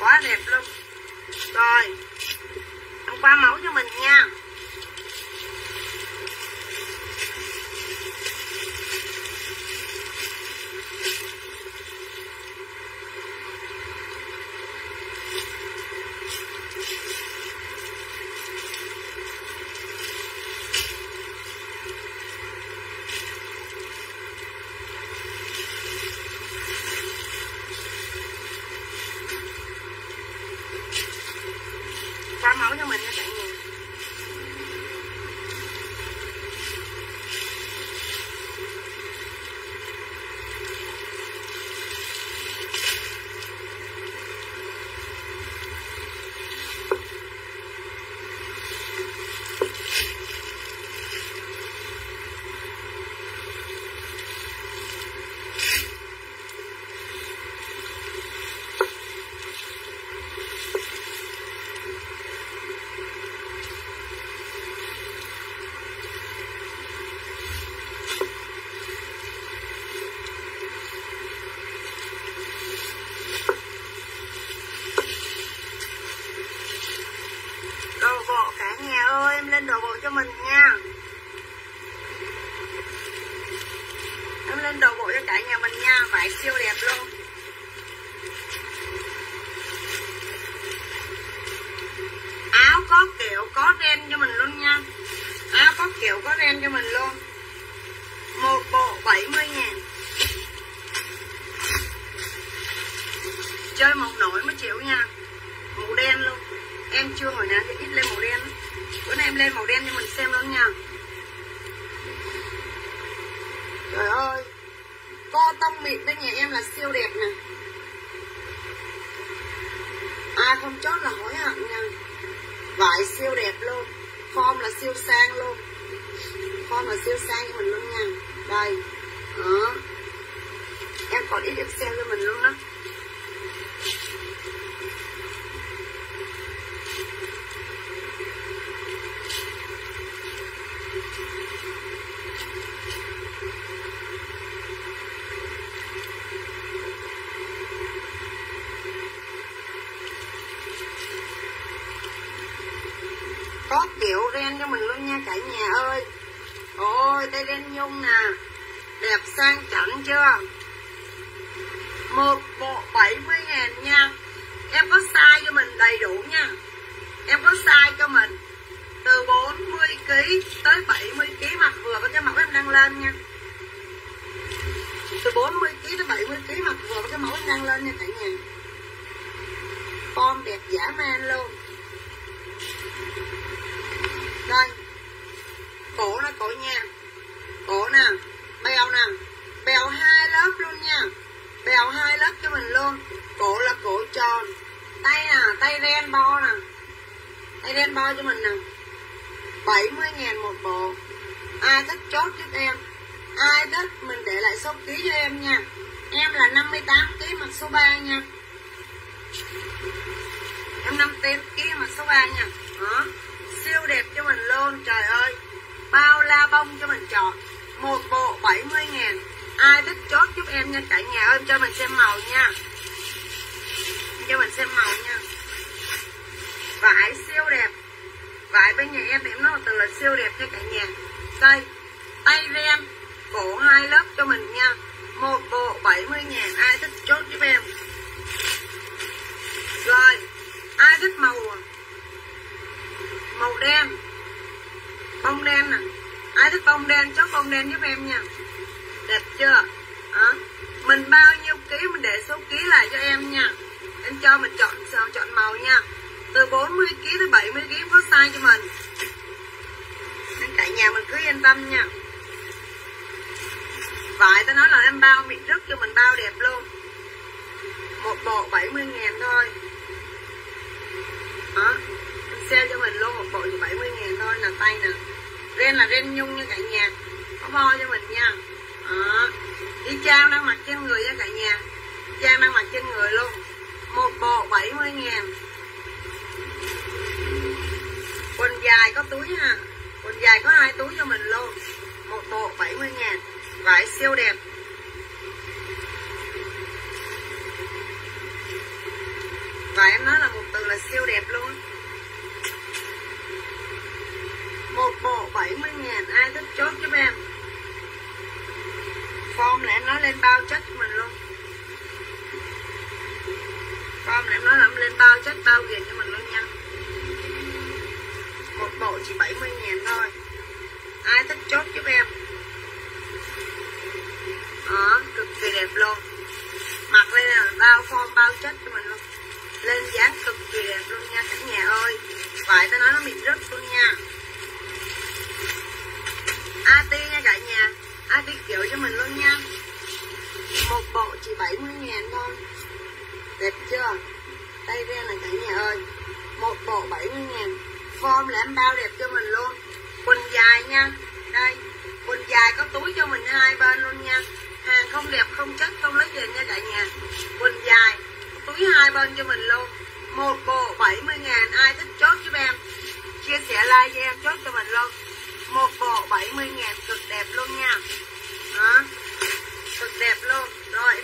Quá đẹp luôn. Rồi em qua mẫu ren cho mình luôn nha cả nhà ơi. Ôi, tay ren nhung nè. Đẹp sang chảnh chưa? Một bộ 70 ngàn nha. Em có size cho mình đầy đủ nha. Em có size cho mình từ 40 kg tới 70 kg mặt vừa với cái mẫu em đang lên nha. Từ 40 kg tới 70 kg mặt vừa cái mẫu em đang lên nha cả nhà. Form đẹp giả man luôn đây cổ là cổ nha. Cổ nè, bèo nè. Bèo hai lớp luôn nha. Bèo hai lớp cho mình luôn. Cổ là cổ tròn. Tay nè, tay ren bo nè. Tay ren bo cho mình nè. 70 ngàn một bộ. Ai thích chốt giúp em? Ai thích mình để lại số ký cho em nha? Em là 58 ký mặt số 3 nha. Em 58 ký mặt số 3 nha. Đó siêu đẹp cho mình luôn, trời ơi. Bao la bông cho mình chọn. Một bộ 70 ngàn. Ai thích chốt giúp em nha, cả nhà ơi, cho mình xem màu nha. Cho mình xem màu nha. Vải siêu đẹp. Vải bên nhà em em nói một từ là siêu đẹp cho cả nhà. Đây, tay ren cổ hai lớp cho mình nha. Một bộ 70 ngàn. Ai thích chốt giúp em? Rồi, ai thích màu à? Màu đen. Bông đen nè ai thích bông đen? Chốt bông đen giúp em nha. Đẹp chưa? À, mình bao nhiêu ký mình để số ký lại cho em nha. Em cho mình chọn sao? Chọn màu nha. Từ 40 kg tới 70 kg có size cho mình. Nên cả nhà mình cứ yên tâm nha. Vải ta nói là em bao mịn rất cho mình bao đẹp luôn. Một bộ 70 ngàn thôi. Đó sale cho mình luôn, một bộ chỉ 70 ngàn thôi, là tay nè. Ren là ren nhung nha cả nhà. Có bo cho mình nha. Đó. Y chang đang mặc trên người nha cả nhà. Trang đang mặc trên người luôn. Một bộ 70 ngàn. Quần dài có túi ha. Quần dài có hai túi cho mình luôn. Một bộ 70 ngàn. Vải siêu đẹp. Và em nói là một từ là siêu đẹp luôn. Một bộ 70 ngàn, ai thích chốt giúp em form là em nói lên bao chất mình luôn. Form là em nói là em lên bao chất bao ghiền cho mình luôn nha. Một bộ chỉ 70 ngàn thôi. Ai thích chốt giúp em đó cực kỳ đẹp luôn. Mặc lên là bao form bao chất cho mình luôn. Lên dáng cực kỳ đẹp luôn nha, cả nhà ơi. Vậy ta nói nó mịn rất luôn nha. AT nha cả nhà. AT kiểu cho mình luôn nha. Một bộ chỉ 70 ngàn thôi. Đẹp chưa? Tay ren này cả nhà ơi. Một bộ 70 ngàn form là em bao đẹp cho mình luôn. Quần dài nha. Đây, quần dài có túi cho mình hai bên luôn nha. Hàng không đẹp, không chất không lấy tiền nha cả nhà. Quần dài, túi hai bên cho mình luôn. Một bộ 70 ngàn ai thích chốt giúp em? Chia sẻ like cho em chốt cho mình luôn một bộ 70 ngàn cực đẹp luôn nha. Đó. Cực đẹp luôn. Rồi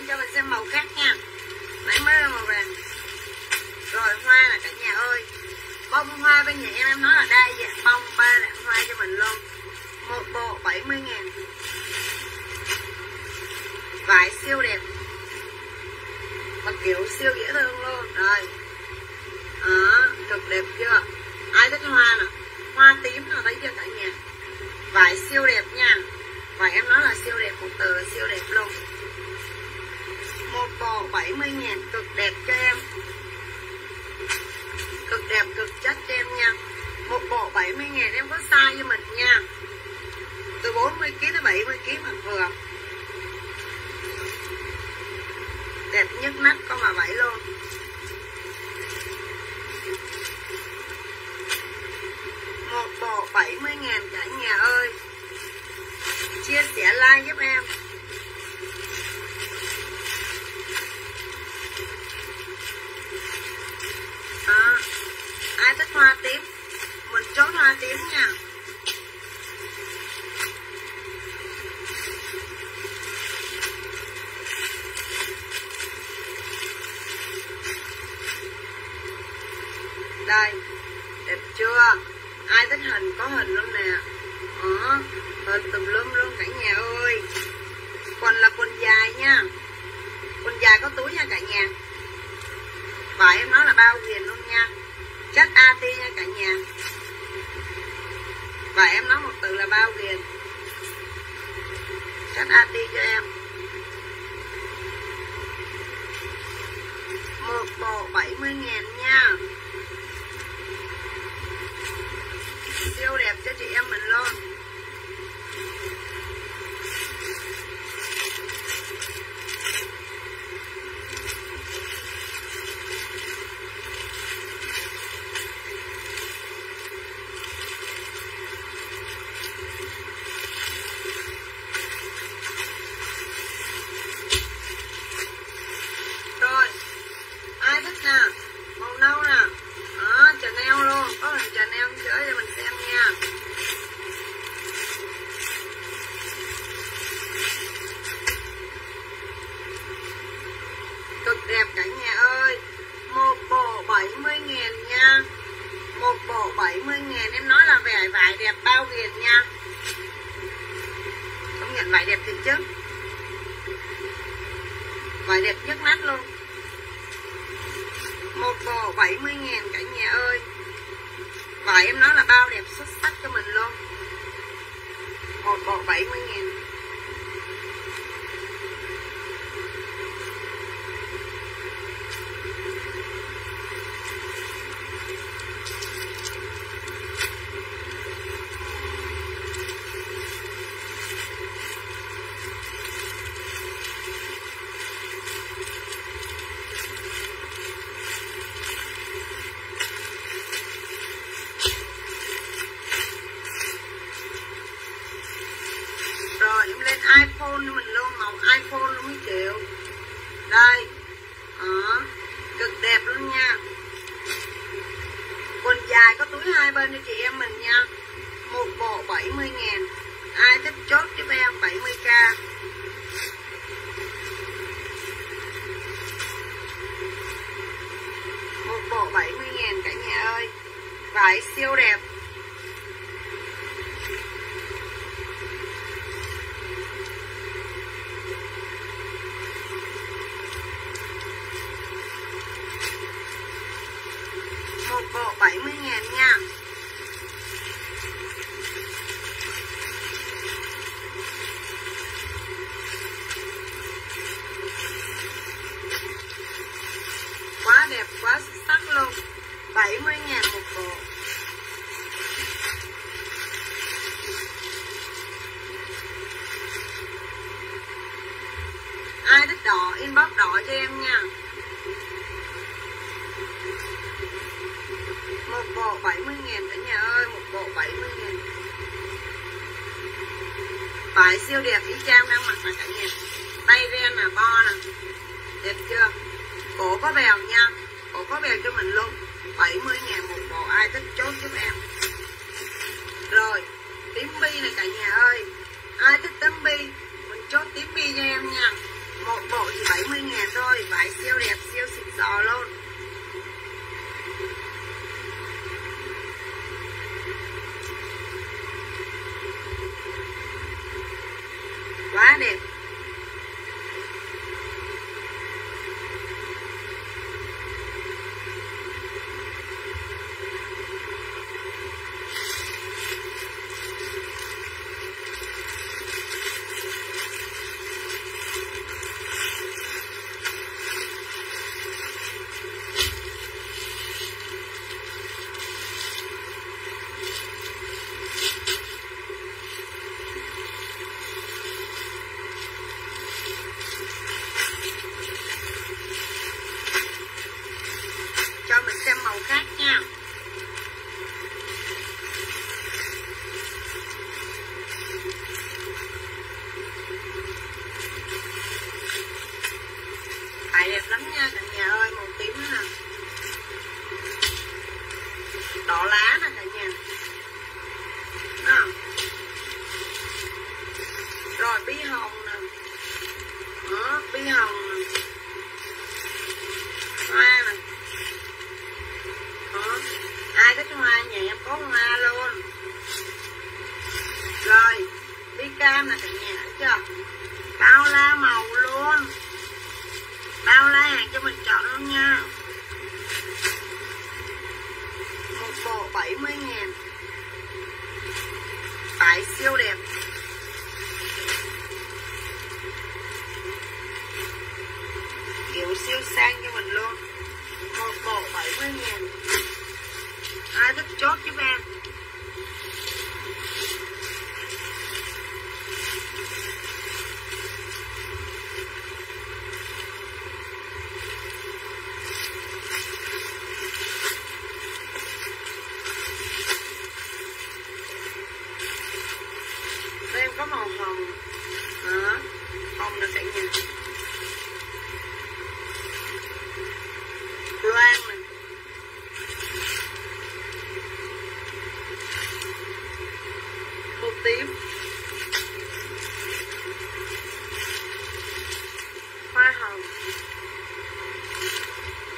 vải siêu đẹp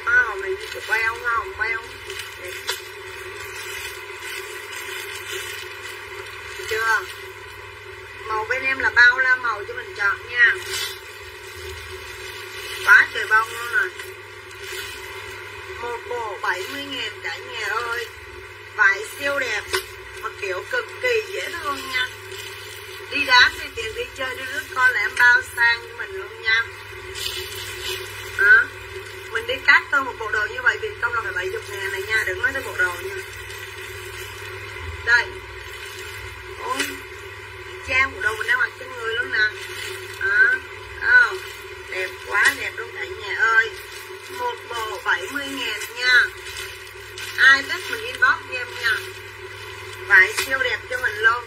bao này như kiểu không? Hoa hồng đẹp chưa? Màu bên em là bao la màu cho mình chọn nha. Quá trời bông luôn rồi. Một bộ 70 nghìn cả nhà ơi. Vải siêu đẹp một kiểu cực kỳ dễ thương nha. Đi đám đi tiền đi chơi, đi rước con là em bao sang cho mình luôn nha đi cắt thôi một bộ đồ như vậy thì công là phải 70 ngàn này nha đừng nói tới bộ đồ nha. Đây. Ôi trang bộ đồ mình đang mặc trên người luôn nè. À, không? Đẹp quá đẹp luôn cả nhà ơi. Một bộ 70 ngàn nha. Ai thích mình inbox cho em nha. Vải siêu đẹp cho mình luôn.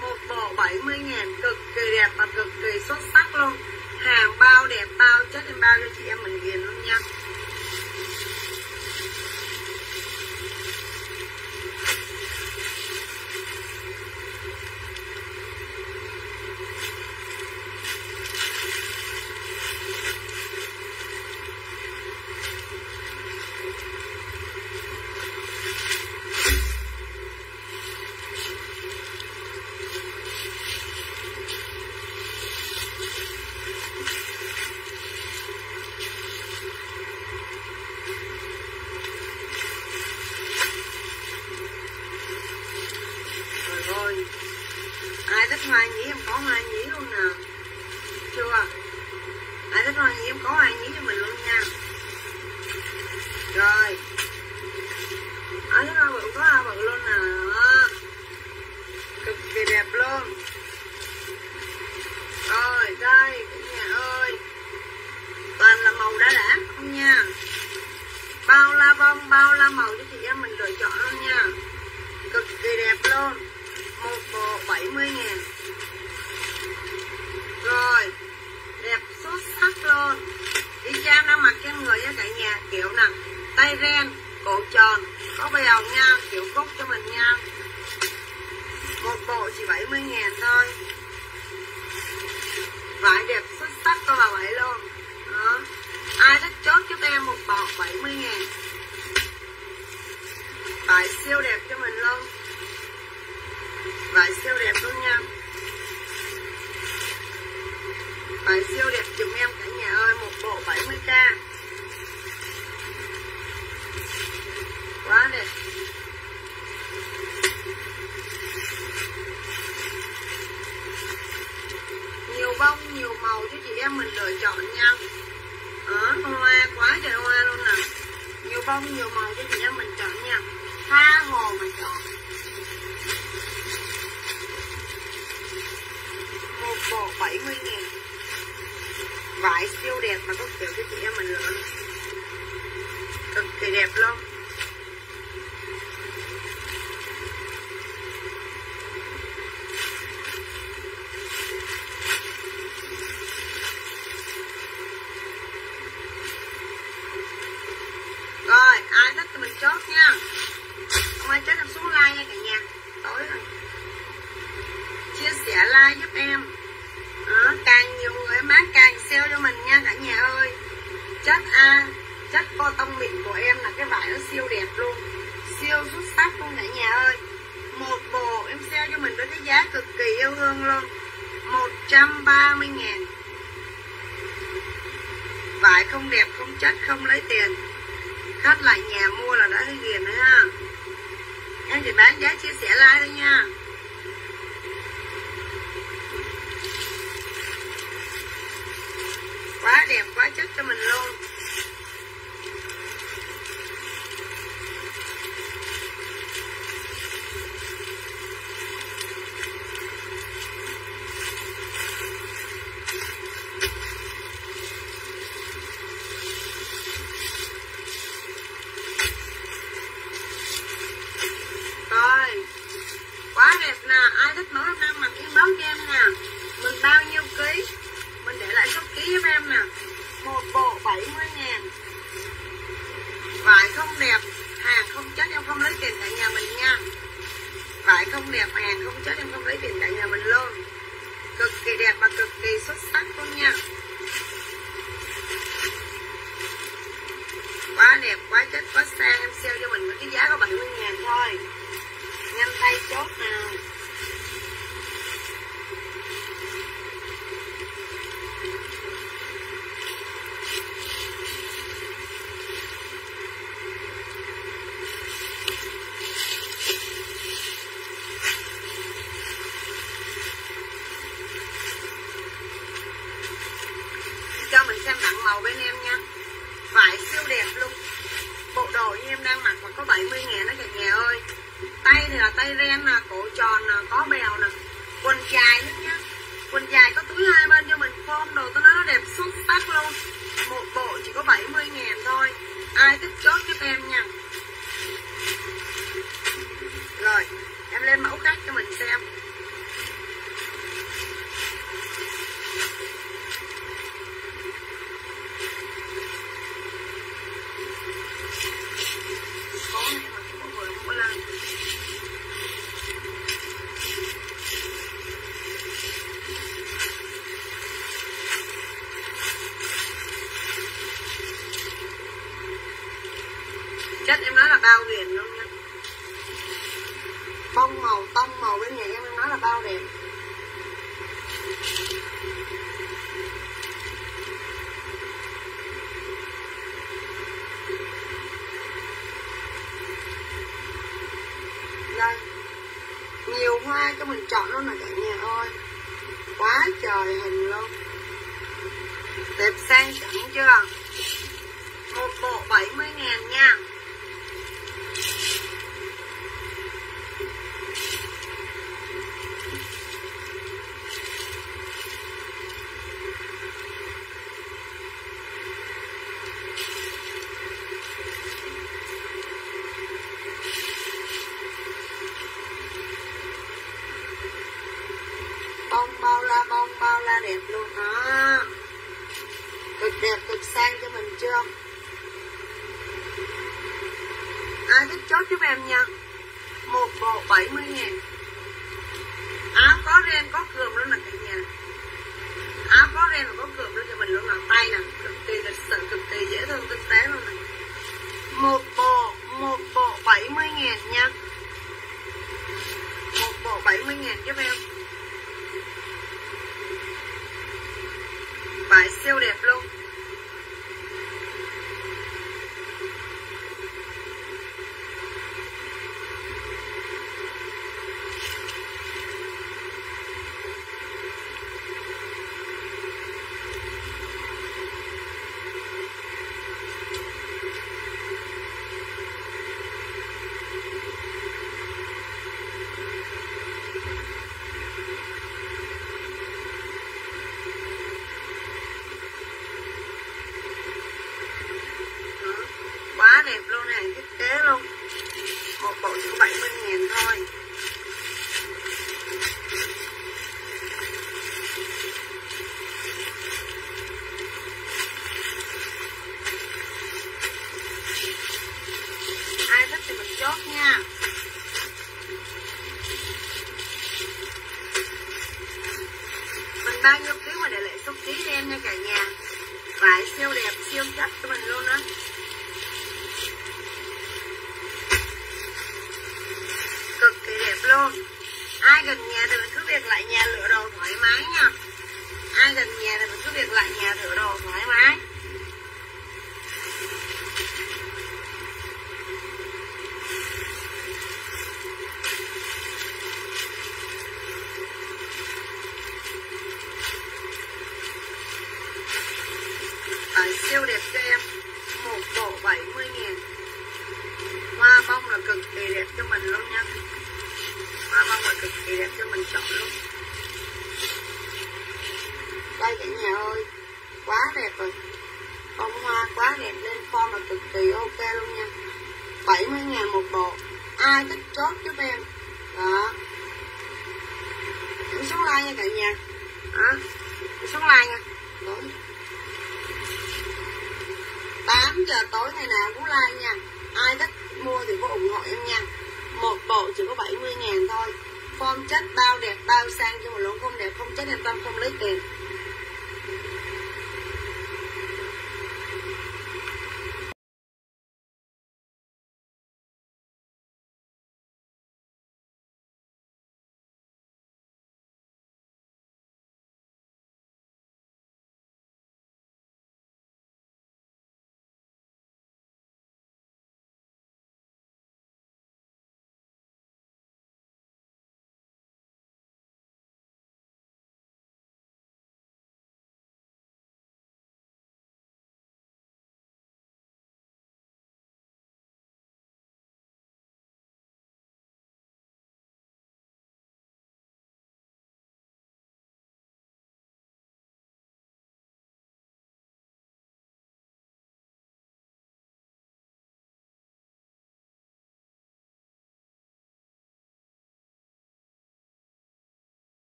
Một bộ 70 ngàn cực kỳ đẹp và cực kỳ xuất sắc luôn. Hàng bao đẹp bao chất em bao cho chị em mình ghiền luôn nha. Chất A chất co tông mịn của em là cái vải nó siêu đẹp luôn. Siêu xuất sắc luôn cả nhà ơi. Một bộ em sale cho mình với cái giá cực kỳ yêu thương luôn. 130 ngàn. Vải không đẹp, không chất, không lấy tiền. Khách lại nhà mua là đã thấy ghiền nữa ha. Em chỉ bán giá chia sẻ like thôi nha. Quá đẹp, quá chất cho mình luôn.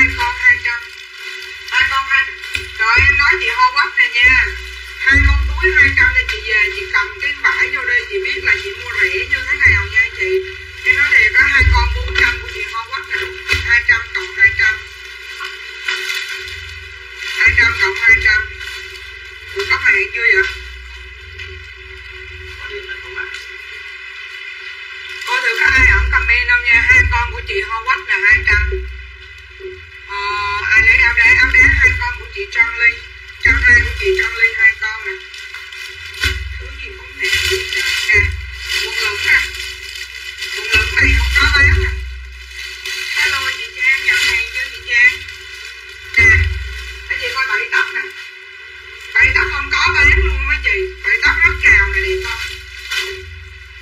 Hai con hai trăm hai con hai rồi em nói chị hô quắp nè nha hai con túi hai trăm thì chị về chị cầm cái vải vô đây chị biết là chị mua rẻ như thế nào nha chị em nói thiệt có hai con bốn trăm của chị hô quắp nè hai trăm cộng hai trăm hai trăm cộng hai trăm Ủa có hàng chưa vậy? Cô thử có ai ẩn comment không nha Hai con của chị Howard là 200 trăm ai lấy áo đá Áo đá hai con của chị Trang Ly Trang hai của chị Trang Ly hai con nè. Thứ gì cũng nè Nè, quần lửng nè. Quần lửng này không có bán nè. Hello chị Trang, nhận hàng chưa chị Trang? Nè, cái gì coi bảy tóc nè. Bảy tóc không có bán luôn mấy chị. Bảy tóc mắc cào này đẹp không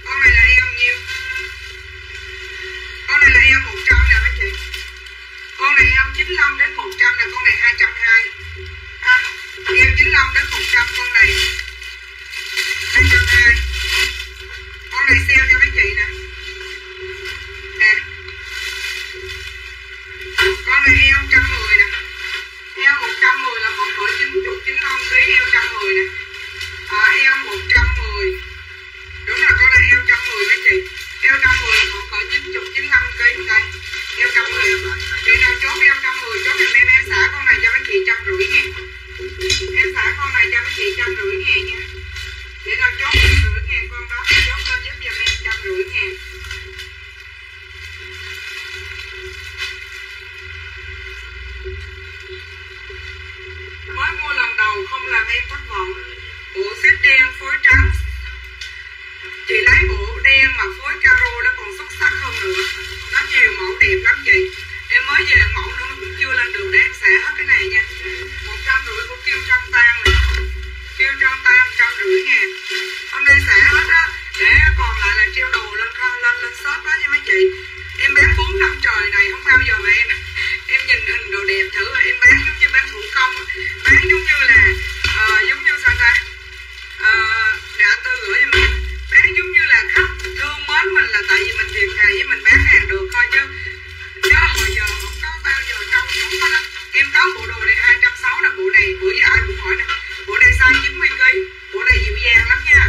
con này là 95 đến 100 à, là con này 220 à, eo 95 đến 100 con này 220 con này sale cho mấy chị nè. Nè. Con này heo 110 nè. Heo 110 là một cỡ 90 95 kg heo 110 nè. À, Heo 110 đúng là con này heo 110 mấy chị. Heo 110 là một cỡ 90 95 kg đây em trăm mười chị nào, chốt em trăm mười chốt thì em em xả con này cho mấy chị trăm rưỡi nha em xả con này cho mấy chị trăm rưỡi ngàn nha. Chị nào, chốt trăm rưỡi ngàn con đó, chốt lên giúp giùm em trăm rưỡi ngàn. Mới mua lần đầu không làm em thất vọng. Bộ xếp đen, phối trắng. Chị lấy bộ đen mà phối caro nó còn xuất sắc hơn nữa nó nhiều mẫu đẹp lắm chị. Em mới về mẫu nữa mà cũng chưa lên được để em xả hết cái này nha. Một trăm rưỡi của kêu trong tan nè. Kêu trong tan trăm rưỡi ngàn. Hôm nay xả hết á để còn lại là treo đồ lên lên lên shop đó nha mấy chị. Em bán bốn năm trời này không bao giờ mà em em nhìn hình đồ đẹp thử à. em bán giống như bán thủ công à. bán giống như là uh, giống như sao ta? Uh, đã tư gửi cho mình bán giống như là khách mến mình là tại vì mình tiền hàng với mình bán hàng được thôi chứ. Chứ hồi giờ không có bao giờ trong chúng ta em có bộ đồ này hai trăm sáu là bộ này bữa giờ ai cũng hỏi nè. Bộ này size 90 kg bộ này dịu dàng lắm nha.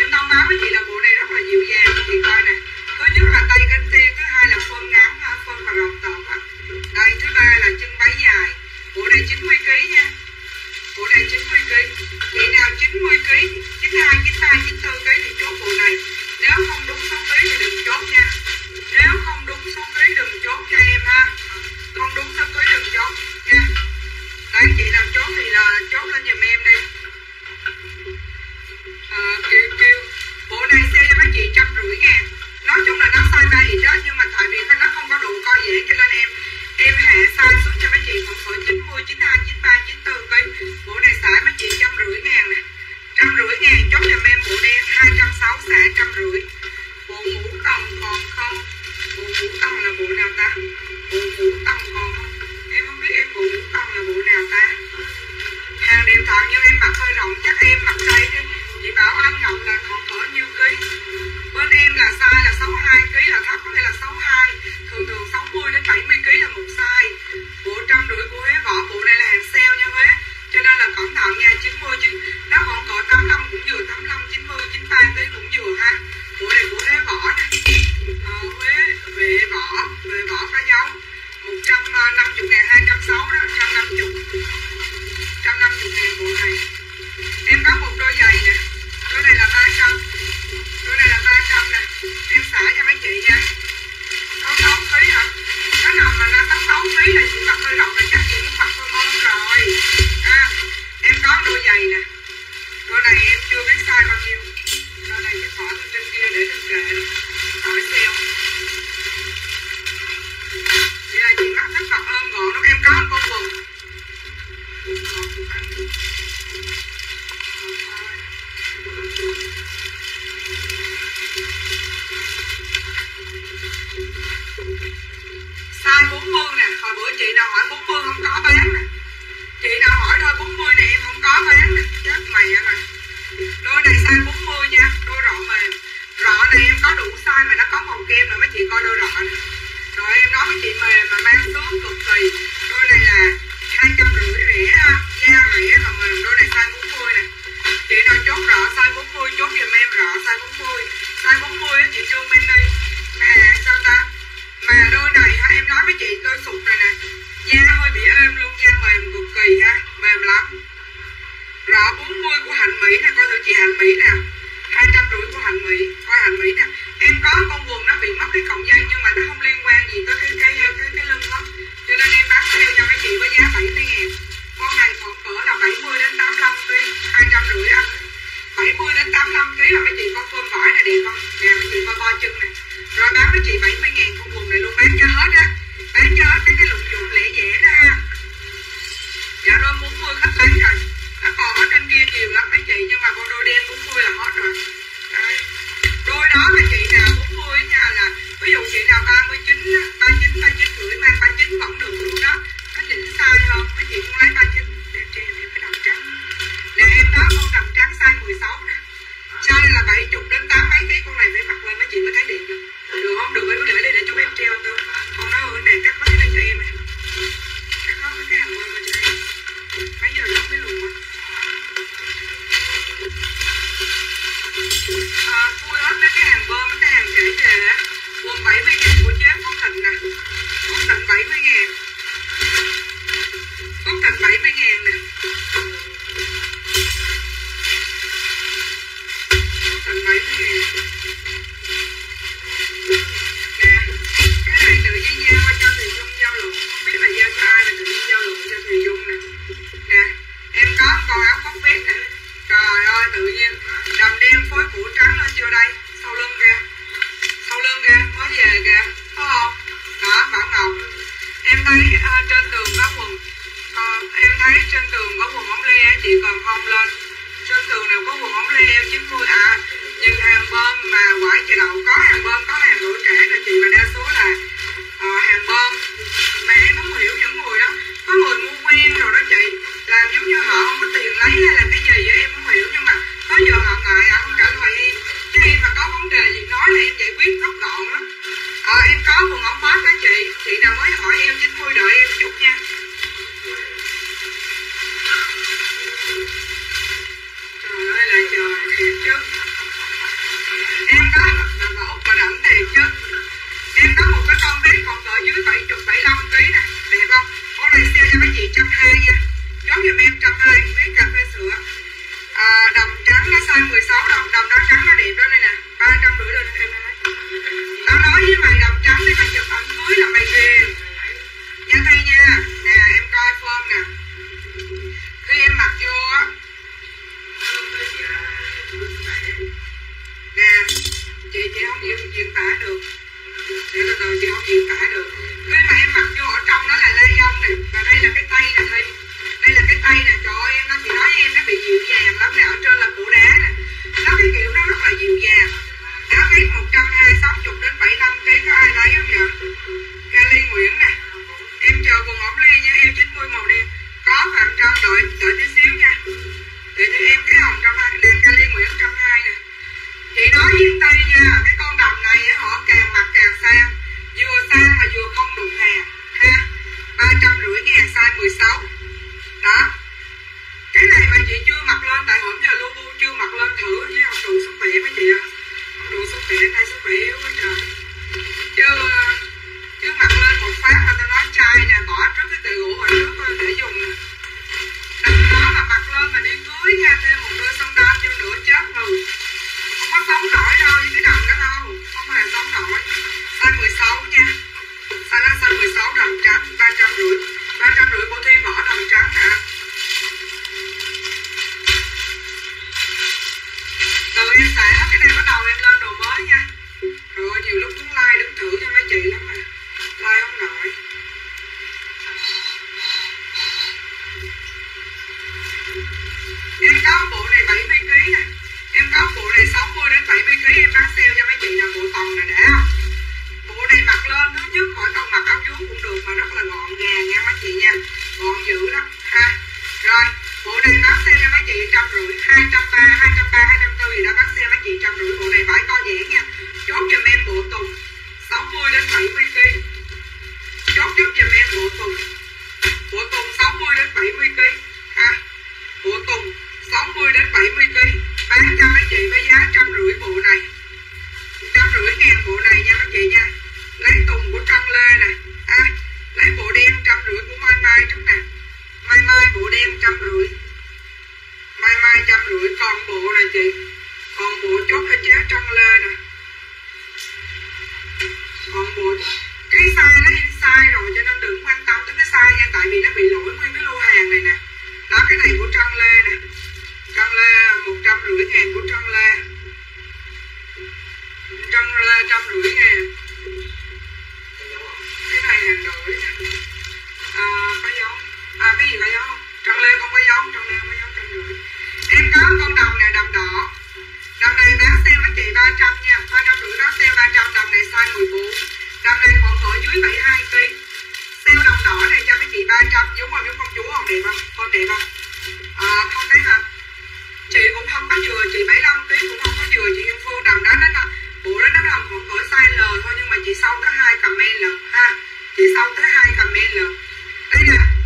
Em thông báo với chị là bộ này rất là dịu dàng chị coi nè. Thứ nhất là tay cánh tiên thứ hai là phân ngắn phân và rộng tọt đây, thứ ba là chân váy dài. Bộ này 90 kg nha. Bộ này 90 kg chị nào 90 kg 92 93 94 kg thì chốt bộ này nếu không đúng số phí thì đừng chốt nha. Nếu không đúng số phí đừng chốt cho em ha. Không đúng số phí đừng chốt nha. Đấy chị nào chốt thì là chốt lên giùm em đi. À, kêu kêu bộ này sale cho mấy chị trăm rưỡi ngàn. Nói chung là nó sai ba gì đó nhưng mà tại vì nó không có độ co dễ cho nên em em hạ size xuống cho mấy chị khoảng cỡ 90, 92, 93, 94 kg bộ này xài mấy chị trăm rưỡi ngàn nè trăm rưỡi ngàn chốt giùm em bộ đen 260 xả trăm rưỡi. Bộ ngũ tông còn không? Bộ ngũ tông là bộ nào ta? Bộ ngũ tông còn không? Em không biết em bộ ngũ tông là bộ nào ta? Hàng điện thoại như em mặc hơi rộng, chắc em mặc đây đi. Chị bảo anh Ngọc là còn cỡ nhiêu ký? Bên em là size là 62 kg là thấp có thể là 62 thường thường 60 đến 70 kg là một size.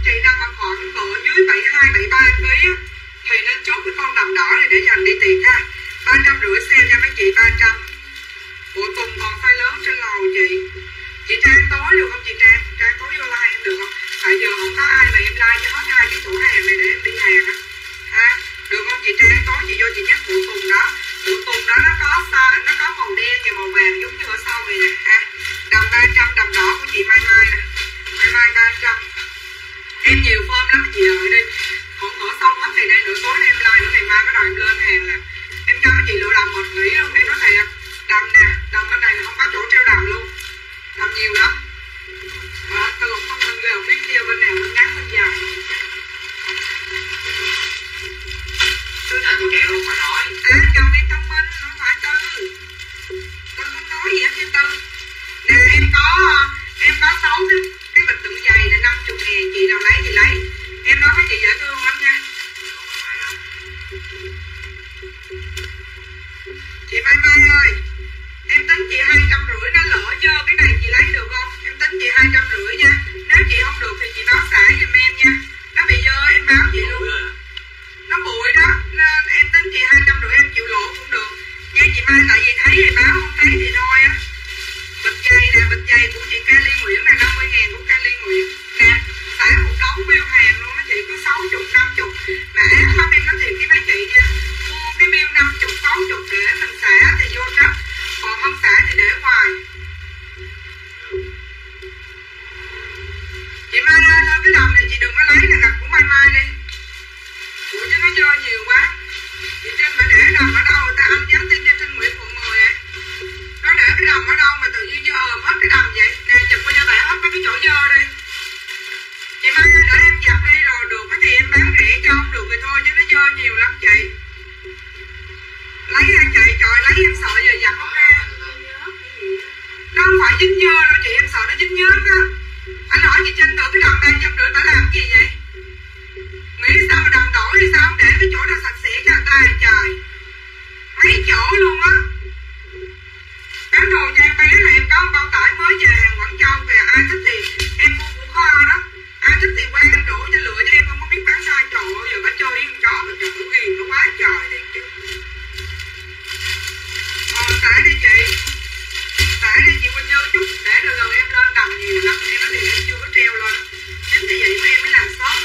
Thì chị nằm ở khoảng cỡ dưới 72 73 kg á. Thì nên chốt cái con đầm đỏ này để dành đi tiền ha. ba trăm rưỡi xe cho mấy chị 300 bộ tùng còn size lớn trên lầu chị. Chị trang tối được không chị trang? Trang tối vô like em được không? Tại giờ không có ai mà em like cho hết hai cái chỗ hàng này để em đi hàng á. Ha, được không chị trang? Tối chị vô chị nhắc bộ tùng đó. Bộ tùng đó, nó có sa nó có màu đen và màu vàng giống như ở sau này nè. Ha, đầm ba trăm, đầm đỏ của chị mai mai nè. Mai mai ba trăm em nhiều form lắm chị đợi đi không có xong hết ngày nay nửa tối em like nữa ngày mai bắt đầu em lên hàng là em cho chị lựa đầm một nghỉ luôn. Em nói thiệt đầm nè đầm bên này là không có chỗ treo đầm luôn. Đầm nhiều lắm. Đó tôi cũng không minh đều biết kia bên nào bên ngắn bên dài tôi đã tôi kẹo phải nói à chồng em thông minh không phải tư. Tôi không nói gì hết trên tư. Nè em có em có sáu cái bịch đựng giày là 50 ngàn chị nào lấy thì lấy. Em nói với chị dễ thương lắm nha. Chị Mai Mai ơi em tính chị hai trăm rưỡi nó lỡ dơ cái này chị lấy được không? Em tính chị hai trăm rưỡi nha. Nếu chị không được thì chị báo xả giùm em nha. Nó bị dơ em báo chị luôn. Nó bụi đó nên em tính chị hai trăm rưỡi em chịu lỗ cũng được. Nha chị Mai tại vì thấy thì báo không thấy thì thôi á bịch chay nè bịch chay của chị Kali Nguyễn là 50 ngàn của Kali Nguyễn. Nè tải một đống bill hàng luôn á chị, có 60 50 mà hôm em nói thiệt với mấy chị nha, mua cái bill 50 60 để mình xả thì vô trách, còn không xả thì để ngoài chị Mai ơi cái đồng này chị đừng có lấy là gặp của Mai Mai đi. Ủa, chứ nó dơ nhiều quá. Chị Trinh phải để đồng ở đâu, người ta anh nhắn tin cho để cái đầm ở đâu mà tự nhiên dơ ờm hết cái đầm vậy? Nè, chụp qua cho bạn hết mấy cái chỗ dơ đi. Chị Mai để em giặt đi rồi, được cái thì em bán rẻ cho không được thì thôi, chứ nó dơ nhiều lắm chị. Lấy ra chị, trời, lấy em sợ giờ giặt không ra. Nó không phải dính dơ đâu chị, em sợ nó dính nhớt á. Anh hỏi chị trên tự cái đầm đang trong rưỡi tao làm cái gì vậy? Nghĩ sao mà đầm đổi thì sao không để cái chỗ nào sạch sẽ cho người ta, trời. Mấy chỗ luôn á bán đồ cho bé là em có bao tải mới về hàng Quảng Châu về, ai thích thì em mua của kho đó. Ai thích thì qua em đổ cho lựa cho em, không có biết bán sai. Trời ơi, giờ bà chơi với con chó mà trời cũng ghiền nó quá trời đi chứ. Ờ xả đi chị. Tải đi, chị Quỳnh Như chút. Để được gần em lên đầm nhiều lắm, em nói thì em chưa có treo lên. Chính vì vậy mà em mới làm sót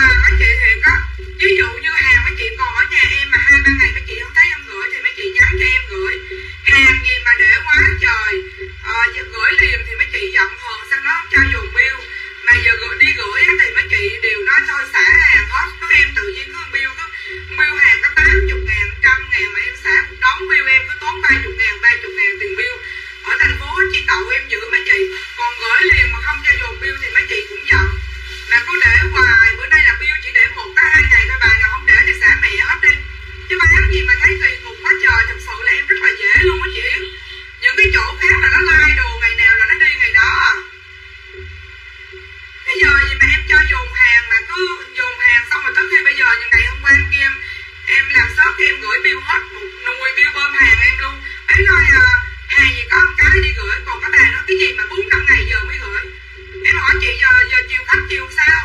à, mấy chị thì có ví dụ như hàng mấy chị còn ở nhà em mà hai ba ngày mấy chị không thấy em gửi thì mấy chị nhắn cho em gửi. Hàng gì mà để quá trời. À, gửi liền thì mấy chị giận hờn sao nó không cho dùng bill. Mà giờ gửi, đi gửi á thì mấy chị đều nói thôi xả hàng hết. Cứ em tự nhiên cứ bill cứ bill hàng có tám chục ngàn trăm ngàn mà em xả một đống bill em cứ tốn ba chục ngàn ba chục ngàn tiền bill. Ở thành phố chị tàu em giữ mấy chị. Còn gửi liền mà không cho dùng bill thì mấy chị cũng giận mà cứ để hoài bữa nay là bill chỉ để một tới hai ngày thôi bà là không để thì xả mẹ hết đi. Chứ bán gì mà thấy kỳ cục quá trời thật sự là em rất là dễ luôn á chị. Những cái chỗ khác là nó lai đồ ngày nào là nó đi ngày đó à. Bây giờ gì mà em cho dùng hàng mà cứ dùng hàng xong rồi tới khi bây giờ những ngày hôm qua em kia em, em làm shop thì em gửi bill hết một nuôi bill bơm hàng em luôn. Ấy nói à, hàng gì có một cái đi gửi còn các bạn nói cái gì mà bốn năm ngày giờ mới gửi thế hỏi chị giờ giờ chiều khách chiều sao?